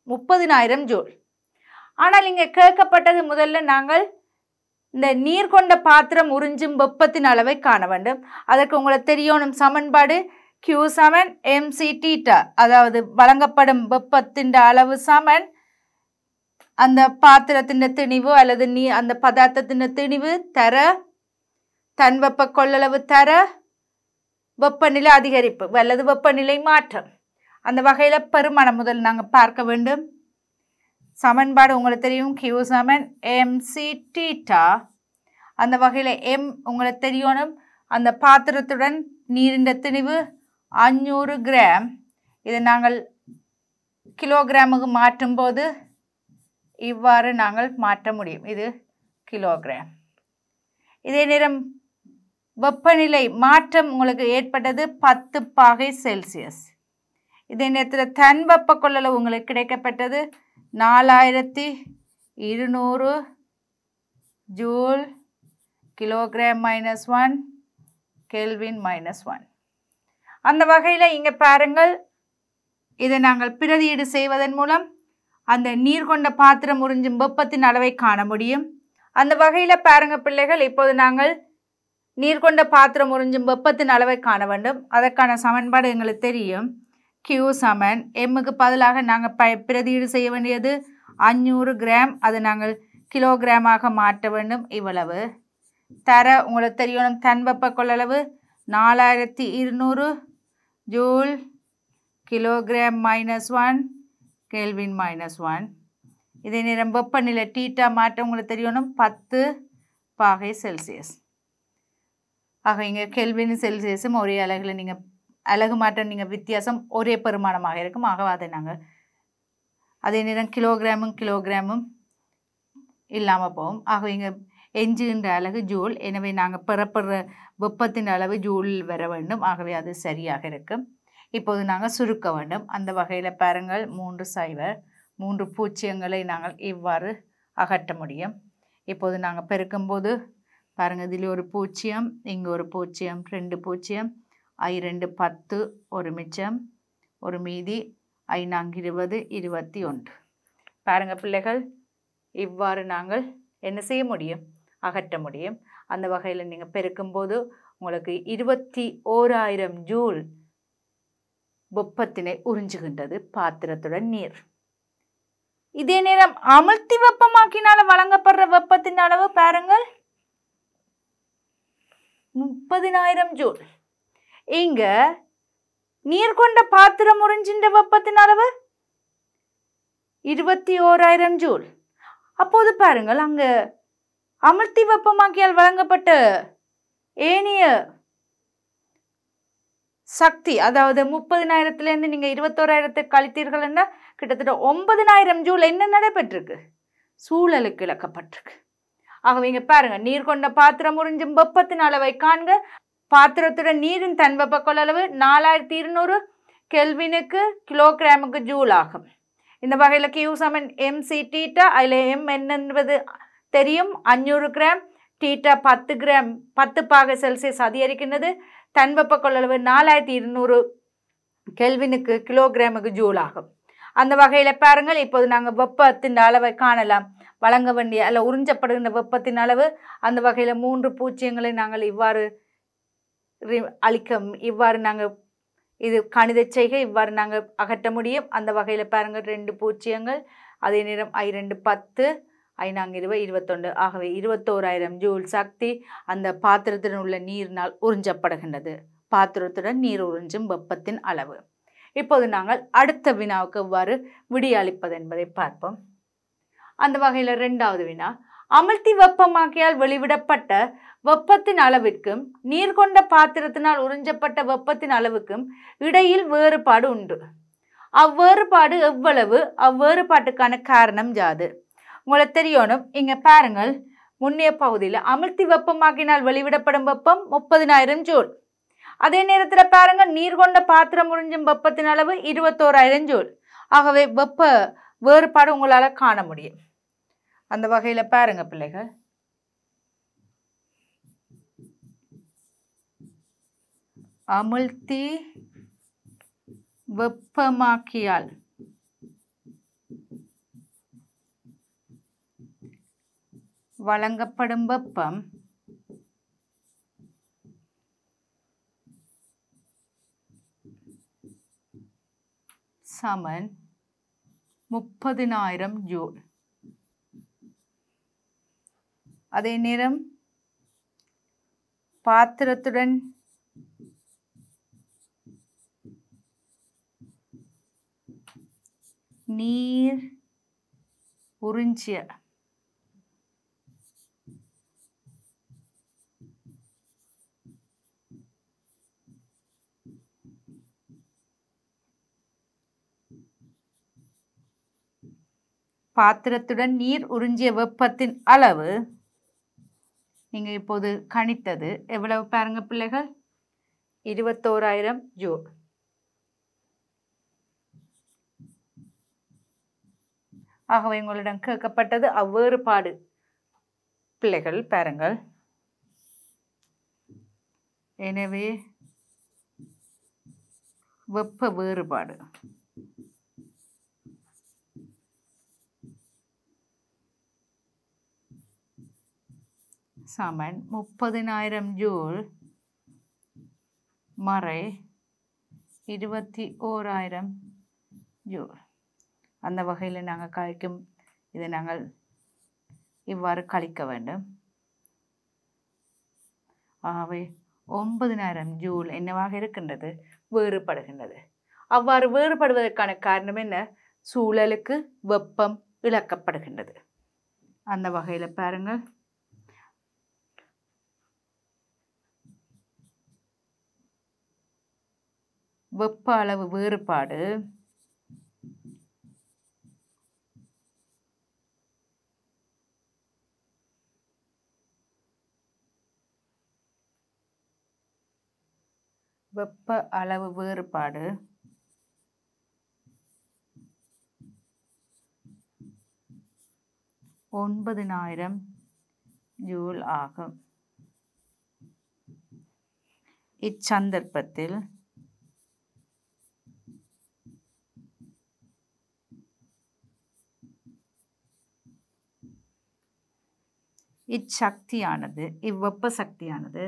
முப்பதினாயிரம் ஜூல். ஆனால் இங்கே கேட்கப்பட்டது முதல்ல நாங்கள் இந்த நீர் கொண்ட பாத்திரம் உறிஞ்சும் வெப்பத்தின் அளவை காண வேண்டும். அதற்கு உங்களுக்கு தெரியணும் சமன்பாடு கியூ சமன் எம்சி டீட்டா அதாவது வழங்கப்படும் வெப்பத்தின் அளவு சமன் அந்த பாத்திரத்தின் திணிவு அல்லது நீ அந்த பதார்த்தத்தின் திணிவு தர தன் வெப்ப கொள்ளளவு தர வெப்பநிலை அதிகரிப்பு அல்லது வெப்பநிலை மாற்றம். அந்த வகையில் பெருமணம் முதல் நாங்கள் பார்க்க வேண்டும். சமன்பாடு உங்களுக்கு தெரியும். கியூ சமன் எம்சி டீட்டா அந்த வகையில் எம் உங்களுக்கு தெரியணும். அந்த பாத்திரத்துடன் நீரின் திணிவு அஞ்சூறு கிராம். இதை நாங்கள் கிலோகிராமுக்கு மாற்றும்போது இவ்வாறு நாங்கள் மாற்ற முடியும். இது கிலோகிராம். இதே நேரம் வெப்பநிலை மாற்றம் உங்களுக்கு ஏற்பட்டது பத்து பாகை செல்சியஸ். இதே நேரத்தில் தன் வெப்ப கொள்ளளவு உங்களுக்கு கிடைக்கப்பட்டது நாலாயிரத்தி இருநூறு joule kilogram minus one kelvin minus one அந்த வகையில் இங்கே பாருங்கள். இதை நாங்கள் பிரதியீடு செய்வதன் மூலம் அந்த நீர் கொண்ட பாத்திரம் உறிஞ்சும் வெப்பத்தின் அளவை காண முடியும். அந்த வகையில் பாருங்க பிள்ளைகள் இப்போது நாங்கள் நீர் கொண்ட பாத்திரம் உறிஞ்சும் வெப்பத்தின் அளவை காண வேண்டும். அதற்கான சமன்பாடு எங்களுக்கு தெரியும். கியூ சமன் எம்முக்கு பதிலாக நாங்கள் ப பிரதீடு செய்ய வேண்டியது அஞ்சூறு கிராம். அதை நாங்கள் கிலோகிராமாக மாற்ற வேண்டும் இவ்வளவு. தர உங்களுக்கு தெரியணும் தன் வெப்ப கொள்ளளவு நாலாயிரத்தி இருநூறு joule kilogram minus one kelvin minus one இதே நேரம் வெப்பநிலை டீட்டா மாற்றம் உங்களுக்கு தெரியணும் பத்து பாகை செல்சியஸ் ஆக இங்கே கெல்வின் செல்சியஸும் ஒரே அலகில் நீங்கள் அலகு மாற்றம் நீங்கள் வித்தியாசம் ஒரே பெருமானமாக இருக்கும். ஆக அதை நாங்கள் அதே நேரம் கிலோகிராமும் கிலோகிராமும் இல்லாமல் போகும். ஆக இங்கே எஞ்சுகின்ற அலகு ஜூல் எனவே நாங்கள் பெறப்படுற வெப்பத்தின் அளவு ஜூலில் வர வேண்டும். ஆகவே அது சரியாக இருக்கும். இப்போது நாங்கள் சுருக்க வேண்டும். அந்த வகையில் பாருங்கள் மூன்று சைவர் மூன்று பூச்சியங்களை நாங்கள் இவ்வாறு அகற்ற முடியும். இப்போது நாங்கள் பெருக்கும்போது பாருங்கள் இதில் ஒரு பூச்சியம் இங்கே ஒரு பூச்சியம் ரெண்டு பூச்சியம் ஐ ரெண்டு பத்து ஒரு மிச்சம் ஒரு மீதி ஐ நான்கு இருபது இருபத்தி ஒன்று. பாருங்கள் பிள்ளைகள் இவ்வாறு நாங்கள் என்ன செய்ய முடியும்? அகற்ற முடியும். அந்த வகையில் நீங்கள் பெருக்கும்போது உங்களுக்கு இருபத்தி ஓராயிரம் ஜூல் வெப்பத்தினை உறிஞ்சுகின்றது பாத்திரத்துடன் நீர். இதே நேரம் அமுழ்த்தி வெப்பமாக்கினால வழங்கப்படுற வெப்பத்தின் அளவு பாருங்கள். முப்பதினாயிரம் ஜூல். இங்க நீர் கொண்ட பாத்திரம் உறிஞ்சின்ற வெப்பத்தின் அளவு இருபத்தி ஓராயிரம் ஜூல். அப்போது பாருங்கள் அங்கு அமிழ்த்தி வெப்பமாக்கியால் வழங்கப்பட்ட ஏனைய சக்தி. அதாவது முப்பதினாயிரத்துலேருந்து நீங்கள் இருபத்தோராயிரத்தை கழித்தீர்கள்னா கிட்டத்தட்ட ஒன்பதினாயிரம் ஜூல் என்ன நடைபெற்றிருக்கு? சூழலுக்கு இழக்கப்பட்டிருக்கு. ஆகவே இங்கே பாருங்கள் நீர் கொண்ட பாத்திரம் உறிஞ்சும் வெப்பத்தின் அளவை காண்க. பாத்திரத்துடன் நீரின் தன்வெப்ப கொள்ளளவு நாலாயிரத்தி இருநூறு கெல்வினுக்கு கிலோகிராமுக்கு ஜூல் ஆகும். இந்த வகையில் கியூ சமன் எம்சி டீட்டா அதில் எம் என்னென்பது தெரியும்? அஞ்சூறு கிராம் டீட்டா பத்து கிராம் பத்து பாக செல்சியஸ் அதிகரிக்கின்றது. தன் வெப்ப கொள்ளளவு நாலாயிரத்தி இருநூறு கெல்வினுக்கு கிலோகிராமுக்கு ஜூல் ஆகும். அந்த வகையில் பாருங்கள் இப்போது நாங்கள் வெப்பத்தின் அளவை காணலாம். வழங்க வேண்டிய அல்ல உறிஞ்சப்படுகின்ற வெப்பத்தின் அளவு அந்த வகையில் மூன்று பூச்சியங்களை நாங்கள் இவ்வாறு ரி- அளிக்க இவ்வாறு நாங்கள் இது கணித செய்கை இவ்வாறு நாங்கள் அகற்ற முடியும். அந்த வகையில் பாருங்கள் ரெண்டு பூச்சியங்கள் அதே நேரம் ஐ ரெண்டு பத்து ஐநாங்க இருபது இருபத்தொண்டு ஆகவே இருபத்தோராயிரம் ஜூல் சக்தி அந்த பாத்திரத்துடன் உள்ள நீரினால் உறிஞ்சப்படுகின்றது. பாத்திரத்துடன் நீர் உறிஞ்சும் வெப்பத்தின் அளவு. இப்போது நாங்கள் அடுத்த வினாவுக்கு எவ்வாறு விடியளிப்பது என்பதை பார்ப்போம். அந்த வகையில் ரெண்டாவது வினா. அமிழ்த்தி வெப்பமாக்கியால் வெளிவிடப்பட்ட வெப்பத்தின் அளவிற்கும் நீர் கொண்ட பாத்திரத்தினால் உறிஞ்சப்பட்ட வெப்பத்தின் அளவுக்கும் இடையில் வேறுபாடு உண்டு. அவ்வேறுபாடு எவ்வளவு? அவ்வேறுபாட்டுக்கான காரணம் யாது? உங்களுக்கு தெரியணும் இங்க பாருங்கள் முன்னைய பகுதியில் அமிழ்த்தி வெப்பமாக்கினால் வெளிவிடப்படும் வெப்பம் முப்பதினாயிரம் ஜூல். அதே நேரத்தில் பாருங்கள் நீர் கொண்ட பாத்திரம் உறிஞ்சும் வெப்பத்தின் அளவு இருபத்தோராயிரம் ஜூல். ஆகவே வெப்ப வேறுபாடு உங்களால் காண முடியும். அந்த வகையில் பாருங்க பிள்ளைகள். அமிழ்த்தி வெப்பமாக்கியால் வழங்கப்படும் வெப்பம் சமன் முப்பதினாயிரம் ஜூல். அதே நேரம் பாத்திரத்துடன் நீர் உறிஞ்சிய பாத்திரத்துடன் நீர் உறிஞ்சிய வெப்பத்தின் அளவு. நீங்கள் இப்போது கணித்தது எவ்வளவு பாருங்க பிள்ளைகள்? இருபத்தோராயிரம் ஜூல் ஆகவே உங்களிடம் கேட்கப்பட்டது அவ்வேறுபாடு. பிள்ளைகள் பாருங்கள். எனவே வெப்ப வேறுபாடு. சமன் முப்பதினாயிரம் ஜூல் மறை இருபத்தி ஓராயிரம் ஜூல் அந்த வகையில் நாங்கள் கழிக்கும் இதை நாங்கள் இவ்வாறு கழிக்க வேண்டும் ஆகவே ஒன்பதினாயிரம் ஜூல் என்னவாக இருக்கின்றது வேறுபடுகின்றது அவ்வாறு வேறுபடுவதற்கான காரணம் என்ன சூழலுக்கு வெப்பம் இழக்கப்படுகின்றது அந்த வகையில் பாருங்கள் வெப்ப அளவு வேறுபாடு. வெப்ப அளவு வேறுபாடு. ஒன்பதினாயிரம் ஜூல் ஆகும். இச்சந்தர்ப்பத்தில் இச்சக்தியானது இவ்வெப்ப சக்தியானது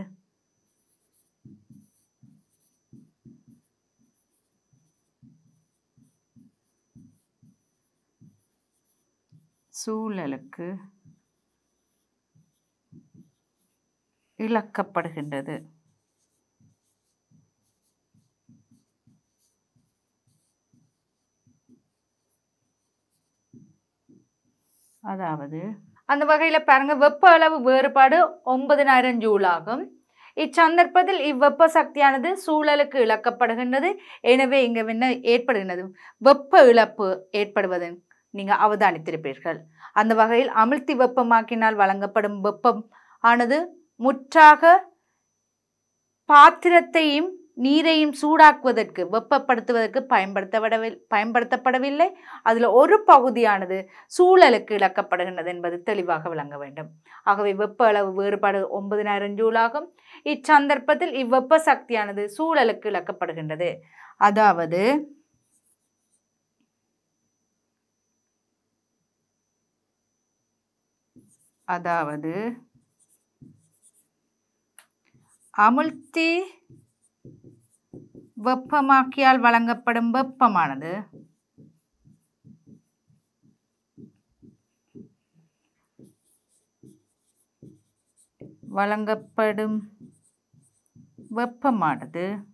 சூழலுக்கு இழக்கப்படுகின்றது. அதாவது அந்த வகையில் பாருங்கள் வெப்ப அளவு வேறுபாடு ஒன்பதினாயிரம் ஜூல் ஆகும். இச்சந்தர்ப்பத்தில் இவ்வெப்ப சக்தியானது சூழலுக்கு இழக்கப்படுகின்றது. எனவே இங்கே என்ன ஏற்படுகின்றது? வெப்ப இழப்பு ஏற்படுவது. நீங்கள் அவதானித்திருப்பீர்கள். அந்த வகையில் அமிழ்த்தி வெப்பமாக்கினால் வழங்கப்படும் வெப்பம் ஆனது முற்றாக பாத்திரத்தையும் நீரையும் சூடாக்குவதற்கு வெப்பப்படுத்துவதற்கு பயன்படுத்தப்படவில் பயன்படுத்தப்படவில்லை. அதில் ஒரு பகுதியானது சூழலுக்கு இழக்கப்படுகின்றது என்பது தெளிவாக விளங்க வேண்டும். ஆகவே வெப்ப அளவு வேறுபாடு ஒன்பதினாயிரம் ஜூல் ஆகும். இச்சந்தர்ப்பத்தில் இவ்வெப்ப சக்தியானது சூழலுக்கு இழக்கப்படுகின்றது. அதாவது அதாவது அமுல்தி வெப்பமாக்கியால் வழங்கப்படும் வெப்பமானது. வழங்கப்படும் வெப்பமானது.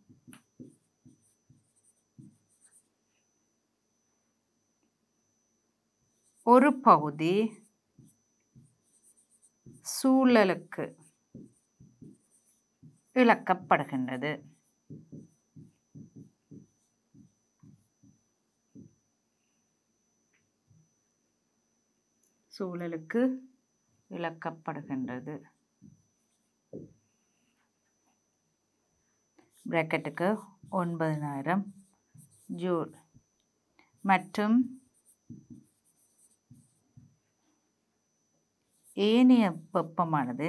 ஒரு பகுதி சூழலுக்கு இழக்கப்படுகின்றது. சூழலுக்கு விளக்கப்படுகின்றது பிராக்கெட்டுக்கு ஒன்பதினாயிரம் ஜூல். மற்றும் ஏனைய வெப்பமானது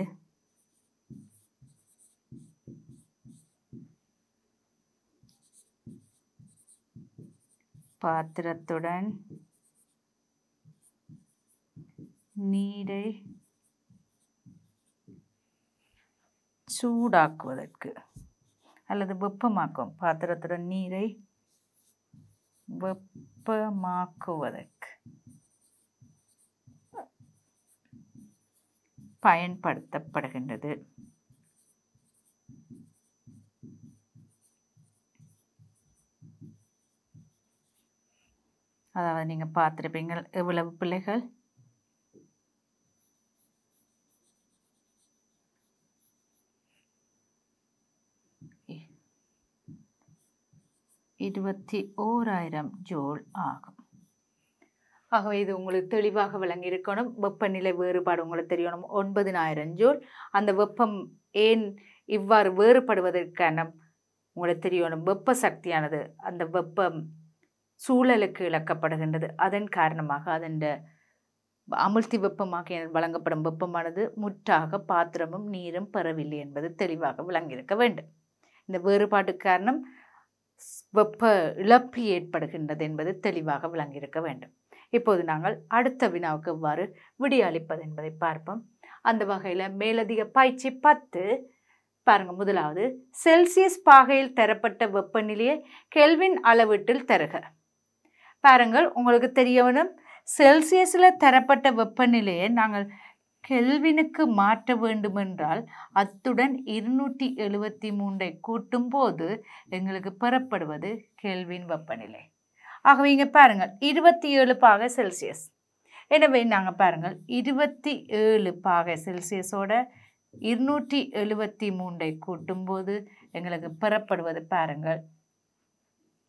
பாத்திரத்துடன் நீரை சூடாக்குவதற்கு அல்லது வெப்பமாக்கும் பாத்திரத்துடன் நீரை வெப்பமாக்குவதற்கு பயன்படுத்தப்படுகின்றது. அதாவது நீங்கள் பார்த்துருப்பீங்க எவ்வளவு பிள்ளைகள் இருபத்தி ஓராயிரம் ஜோல் ஆகும். ஆகவே இது உங்களுக்கு தெளிவாக விளங்கியிருக்கணும். வெப்பநிலை வேறுபாடு உங்களுக்கு தெரியணும். ஒன்பதினாயிரம் ஜூல். அந்த வெப்பம் ஏன் இவ்வாறு வேறுபடுவதற்கான உங்களுக்கு தெரியணும். வெப்ப சக்தியானது அந்த வெப்பம் சூழலுக்கு இழக்கப்படுகின்றது. அதன் காரணமாக அதன் அமிழ்த்தி வெப்பமாக வழங்கப்படும் வெப்பமானது முற்றாக பாத்திரமும் நீரும் பெறவில்லை என்பது தெளிவாக விளங்கியிருக்க வேண்டும். இந்த வேறுபாட்டு காரணம் வெப்ப இழப்பு ஏற்படுகின்றது என்பது தெளிவாக விளங்கியிருக்க வேண்டும். இப்போது நாங்கள் அடுத்த வினாவுக்கு எவ்வாறு விடியளிப்பது என்பதை பார்ப்போம். அந்த வகையில் மேலதிக பயிற்சி பத்து. பாருங்க முதலாவது. செல்சியஸ் பாகையில் தரப்பட்ட வெப்பநிலையை கெல்வின் அளவீட்டில் தருக. பாருங்கள் உங்களுக்கு தெரியவனும் செல்சியஸில் தரப்பட்ட வெப்பநிலையை நாங்கள் கெல்வினுக்கு மாற்ற வேண்டுமென்றால் அத்துடன் இருநூற்றி எழுபத்தி மூன்றை கூட்டும் போது எங்களுக்கு பெறப்படுவது கெல்வின் வெப்பநிலை. ஆகவே இங்கே பாருங்கள் இருபத்தி ஏழு பாகை செல்சியஸ். எனவே நாங்கள் பாருங்கள் இருபத்தி ஏழு பாகை செல்சியஸோட இருநூற்றி எழுபத்தி மூன்றை கூட்டும்போது எங்களுக்கு பெறப்படுவது பாருங்கள்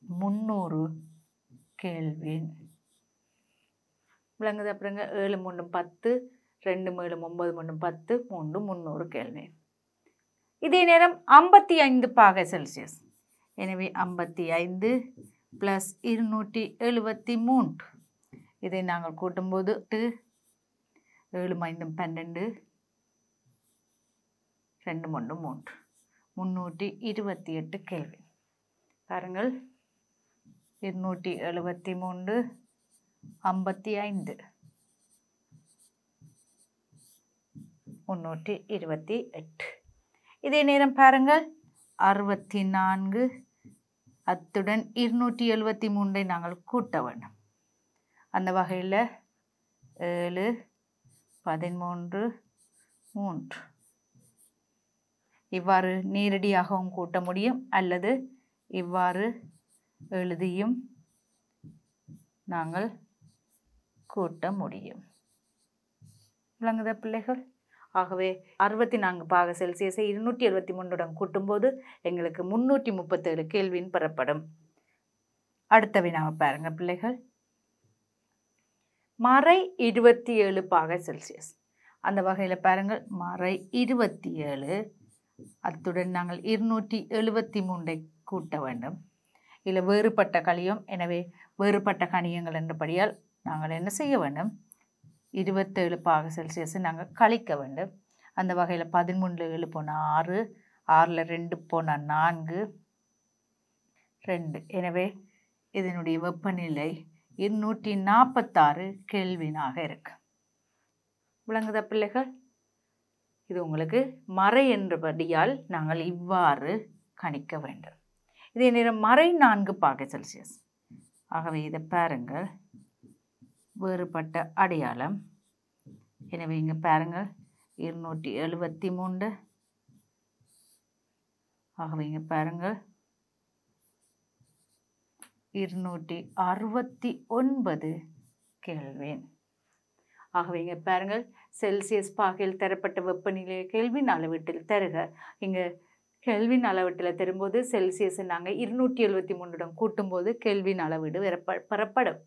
முந்நூறு கேள்வின் விளங்குது அப்புறங்க ஏழு மூணு பத்து ரெண்டு மேலும் ஒன்பது மூணு பத்து மூன்று முந்நூறு கேள்வி. இதே நேரம் ஐம்பத்தி ஐந்து பாகை செல்சியஸ். எனவே ஐம்பத்தி ஐந்து ப்ளஸ் இருநூற்றி எழுபத்தி மூன்று இதை நாங்கள் கூட்டும்போது ஏழு ஐந்தும் பன்னெண்டு ரெண்டு மூன்று மூன்று. முந்நூற்றி இருபத்தி எட்டு கேள்வி. பாருங்கள். இருநூற்றி எழுபத்தி மூன்று ஐம்பத்தி ஐந்து முன்னூற்றி இருபத்தி எட்டு. இதே நேரம் பாருங்கள். அறுபத்தி நான்கு அத்துடன் இருநூற்றி எழுபத்தி மூன்றை நாங்கள் கூட்ட வேண்டும். அந்த வகையில் ஏழு பதிமூன்று மூன்று. இவ்வாறு நேரடியாகவும் கூட்ட முடியும். அல்லது இவ்வாறு எழுதியும் நாங்கள் கூட்ட முடியும். விளங்குதா பிள்ளைகள்? ஆகவே அறுபத்தி நான்கு பாக செல்சியஸை இருநூற்றி எழுபத்தி மூன்றுடன் கூட்டும்போது எங்களுக்கு முன்னூற்றி முப்பத்தேழு கேள்வின் பெறப்படும். அடுத்த வினாவை பாருங்க பிள்ளைகள். மறை இருபத்தி ஏழு பாக செல்சியஸ். அந்த வகையில் பாருங்கள். மறை இருபத்தி ஏழு அத்துடன் நாங்கள் இருநூற்றி எழுபத்தி மூன்றை கூட்ட வேண்டும். இதில் வேறுபட்ட கலியம். எனவே வேறுபட்ட கணியங்கள் என்றபடியால் நாங்கள் என்ன செய்ய வேண்டும்? இருபத்தேழு பாக செல்சியஸ் நாங்கள் கழிக்க வேண்டும். அந்த வகையில் பதிமூணில் ஏழு போனால் ஆறு ஆறில் ரெண்டு போனால் நான்கு ரெண்டு. எனவே இதனுடைய வெப்பநிலை இருநூற்றி நாற்பத்தாறு கேள்வினாக இருக்கு. விளங்குதா பிள்ளைகள்? இது உங்களுக்கு மறை என்றபடியால் நாங்கள் இவ்வாறு கணிக்க வேண்டும். இதே நேரம் மறை நான்கு பாகை செல்சியஸ். ஆகவே இதை பாருங்கள். வேறுபட்ட அடையாளம். எனவே இங்கே பாருங்கள் இருநூற்றி எழுபத்தி மூன்று ஆகவே இங்கே பாருங்கள் இருநூற்றி அறுபத்தி ஒன்பது கேள்வேன் ஆகவே இங்கே பாருங்கள் செல்சியஸ் பாகையில் தரப்பட்ட வெப்பநிலை கேள்வின் அளவீட்டில் தருக. இங்கே கெல்வின் அளவீட்டில் தரும்போது செல்சியஸ் நாங்கள் இருநூற்றி எழுபத்தி மூன்றுடன் கூட்டும்போது கெல்வின் அளவீடு பெறப்ப பெறப்படும்.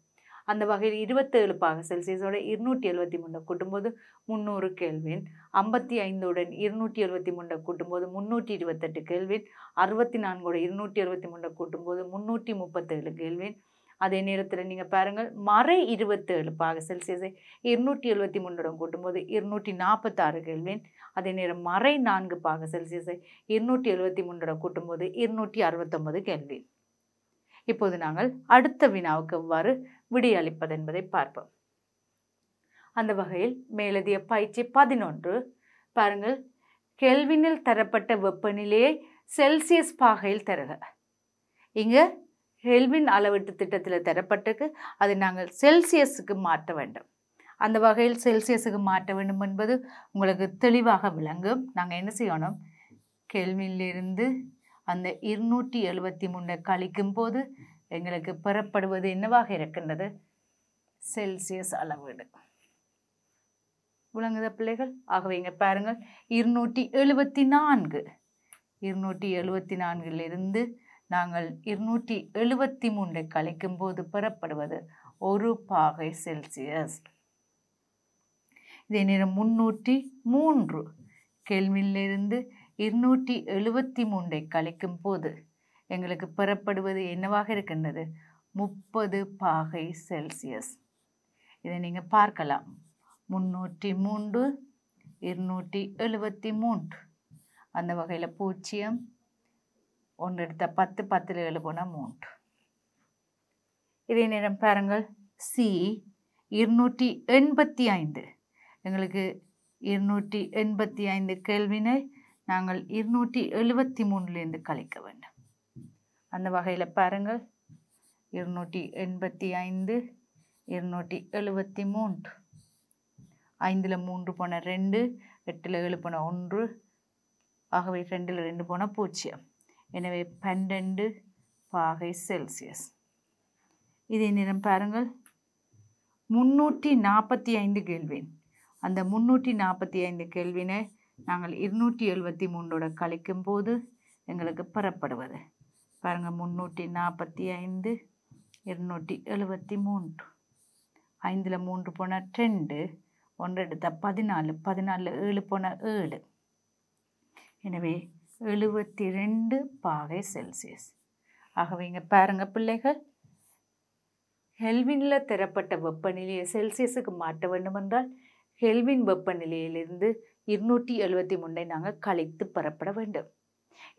அந்த வகையில் இருபத்தேழு பாக செல்சியஸோட இருநூற்றி எழுபத்தி மூணை கூட்டும்போது முந்நூறு கேள்வின் ஐம்பத்தி ஐந்தோடன் இருநூற்றி எழுபத்தி மூணை கூட்டும்போது முந்நூற்றி இருபத்தெட்டு கேள்வின் அறுபத்தி நான்கோட இருநூற்றி எழுபத்தி மூணை கூட்டும்போது முந்நூற்றி முப்பத்தேழு கேள்வின். அதே நேரத்தில் நீங்கள் பாருங்கள் மறை இருபத்தேழு பாக செல்சியஸை இருநூற்றி எழுபத்தி மூணுடன் கூட்டும்போது இருநூற்றி நாற்பத்தாறு கேள்வின் அதே நேரம் மறை நான்கு பாக செல்சியஸை இருநூற்றி எழுபத்தி மூணுடன் கூட்டும்போது இருநூற்றி அறுபத்தொம்பது கேள்வி இப்போது நாங்கள் அடுத்த வினாவுக்கு எவ்வாறு விடியளிப்பது என்பதை பார்ப்போம். அந்த வகையில் மேலதிய பயிற்சி பதினொன்று. பாருங்கள் கெல்வினில் தரப்பட்ட வெப்பநிலையை செல்சியஸ் பாகையில் தருக. இங்கே கெல்வின் அளவீட்டு திட்டத்தில் தரப்பட்டிருக்கு. அதை நாங்கள் செல்சியஸுக்கு மாற்ற வேண்டும். அந்த வகையில் செல்சியஸுக்கு மாற்ற வேண்டும் என்பது உங்களுக்கு தெளிவாக விளங்கும். நாங்கள் என்ன செய்யணும்? கெல்வினிலிருந்து அந்த இருநூற்றி எழுபத்தி மூணு கழிக்கும் போது எங்களுக்கு பெறப்படுவது என்னவாக இருக்கின்றது? செல்சியஸ் அளவீடு. விளங்குத பிள்ளைகள்? ஆகவே இங்கே பாருங்கள். இருநூற்றி எழுபத்தி நான்கு. இருநூற்றி எழுபத்தி நான்கிலிருந்து நாங்கள் இருநூற்றி எழுபத்தி மூன்றை கழிக்கும் போது பெறப்படுவது ஒரு பாகை செல்சியஸ். இதே நேரம் முன்னூற்றி மூன்று. கேள்வியிலிருந்து இருநூற்றி எழுபத்தி மூன்றை கழிக்கும் போது எங்களுக்கு பெறப்படுவது என்னவாக இருக்கின்றது? முப்பது பாகை செல்சியஸ். இதை நீங்கள் பார்க்கலாம். முன்னூற்றி மூன்று இருநூற்றி எழுபத்தி மூன்று. அந்த வகையில் பூஜ்ஜியம். ஒன்று எடுத்த பத்து பத்தில் ஏழு போனால் மூன்று. இதே நேரம் பாருங்கள். சி இருநூற்றி எண்பத்தி ஐந்து. எங்களுக்கு இருநூற்றி எண்பத்தி ஐந்து கேள்வினை நாங்கள் இருநூற்றி எழுபத்தி மூணுலேருந்து கழிக்க வேண்டும். அந்த வகையில் பாருங்கள். இருநூற்றி எண்பத்தி ஐந்து இருநூற்றி எழுபத்தி மூன்று ஐந்தில் மூன்று போன ரெண்டு எட்டில் ஏழு போன ஒன்று. ஆகவே ரெண்டில் ரெண்டு போன பூஜ்ஜியம். எனவே பன்னெண்டு பாகை செல்சியஸ். இதே நேரம் பாருங்கள். முன்னூற்றி நாற்பத்தி ஐந்து கேள்வின். அந்த முன்னூற்றி நாற்பத்தி ஐந்து கேள்வினை நாங்கள் இருநூற்றி எழுபத்தி மூன்றோட கழிக்கும் போது எங்களுக்கு பெறப்படுவது. பாருங்கள் முன்னூற்றி நாற்பத்தி ஐந்து இருநூற்றி எழுபத்தி மூன்று ஐந்தில் மூன்று போன ரெண்டு ஒன்று எடுத்த பதினாலு பதினாலு ஏழு போன ஏழு. எனவே எழுபத்தி ரெண்டு பாகை செல்சியஸ். ஆகவே இங்கே பாருங்க பிள்ளைகள் ஹெல்வினில் தரப்பட்ட வெப்பநிலையை செல்சியஸுக்கு மாற்ற வேண்டுமென்றால் ஹெல்வின் வெப்பநிலையிலிருந்து இருநூற்றி எழுபத்தி மூன்றை நாங்கள் கழித்து பெறப்பட வேண்டும்.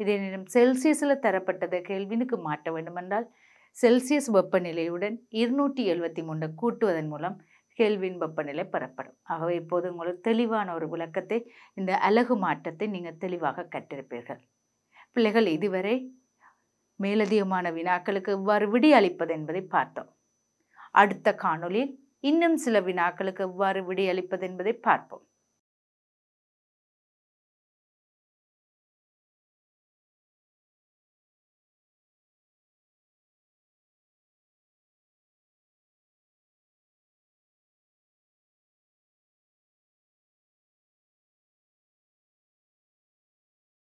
இதே நேரம் செல்சியஸில் தரப்பட்டதை கெல்வினுக்கு மாற்ற வேண்டுமென்றால் செல்சியஸ் வெப்பநிலையுடன் இருநூற்றி எழுபத்தி மூணை கூட்டுவதன் மூலம் கெல்வின் வெப்பநிலை பெறப்படும். ஆகவே இப்போது உங்களுக்கு தெளிவான ஒரு விளக்கத்தை இந்த அலகு மாற்றத்தை நீங்கள் தெளிவாக கற்றிருப்பீர்கள். பிள்ளைகள் இதுவரை மேலதிகமான வினாக்களுக்கு எவ்வாறு விடி அளிப்பது என்பதை பார்த்தோம். அடுத்த காணொளியில் இன்னும் சில வினாக்களுக்கு எவ்வாறு விடியளிப்பது என்பதை பார்ப்போம்.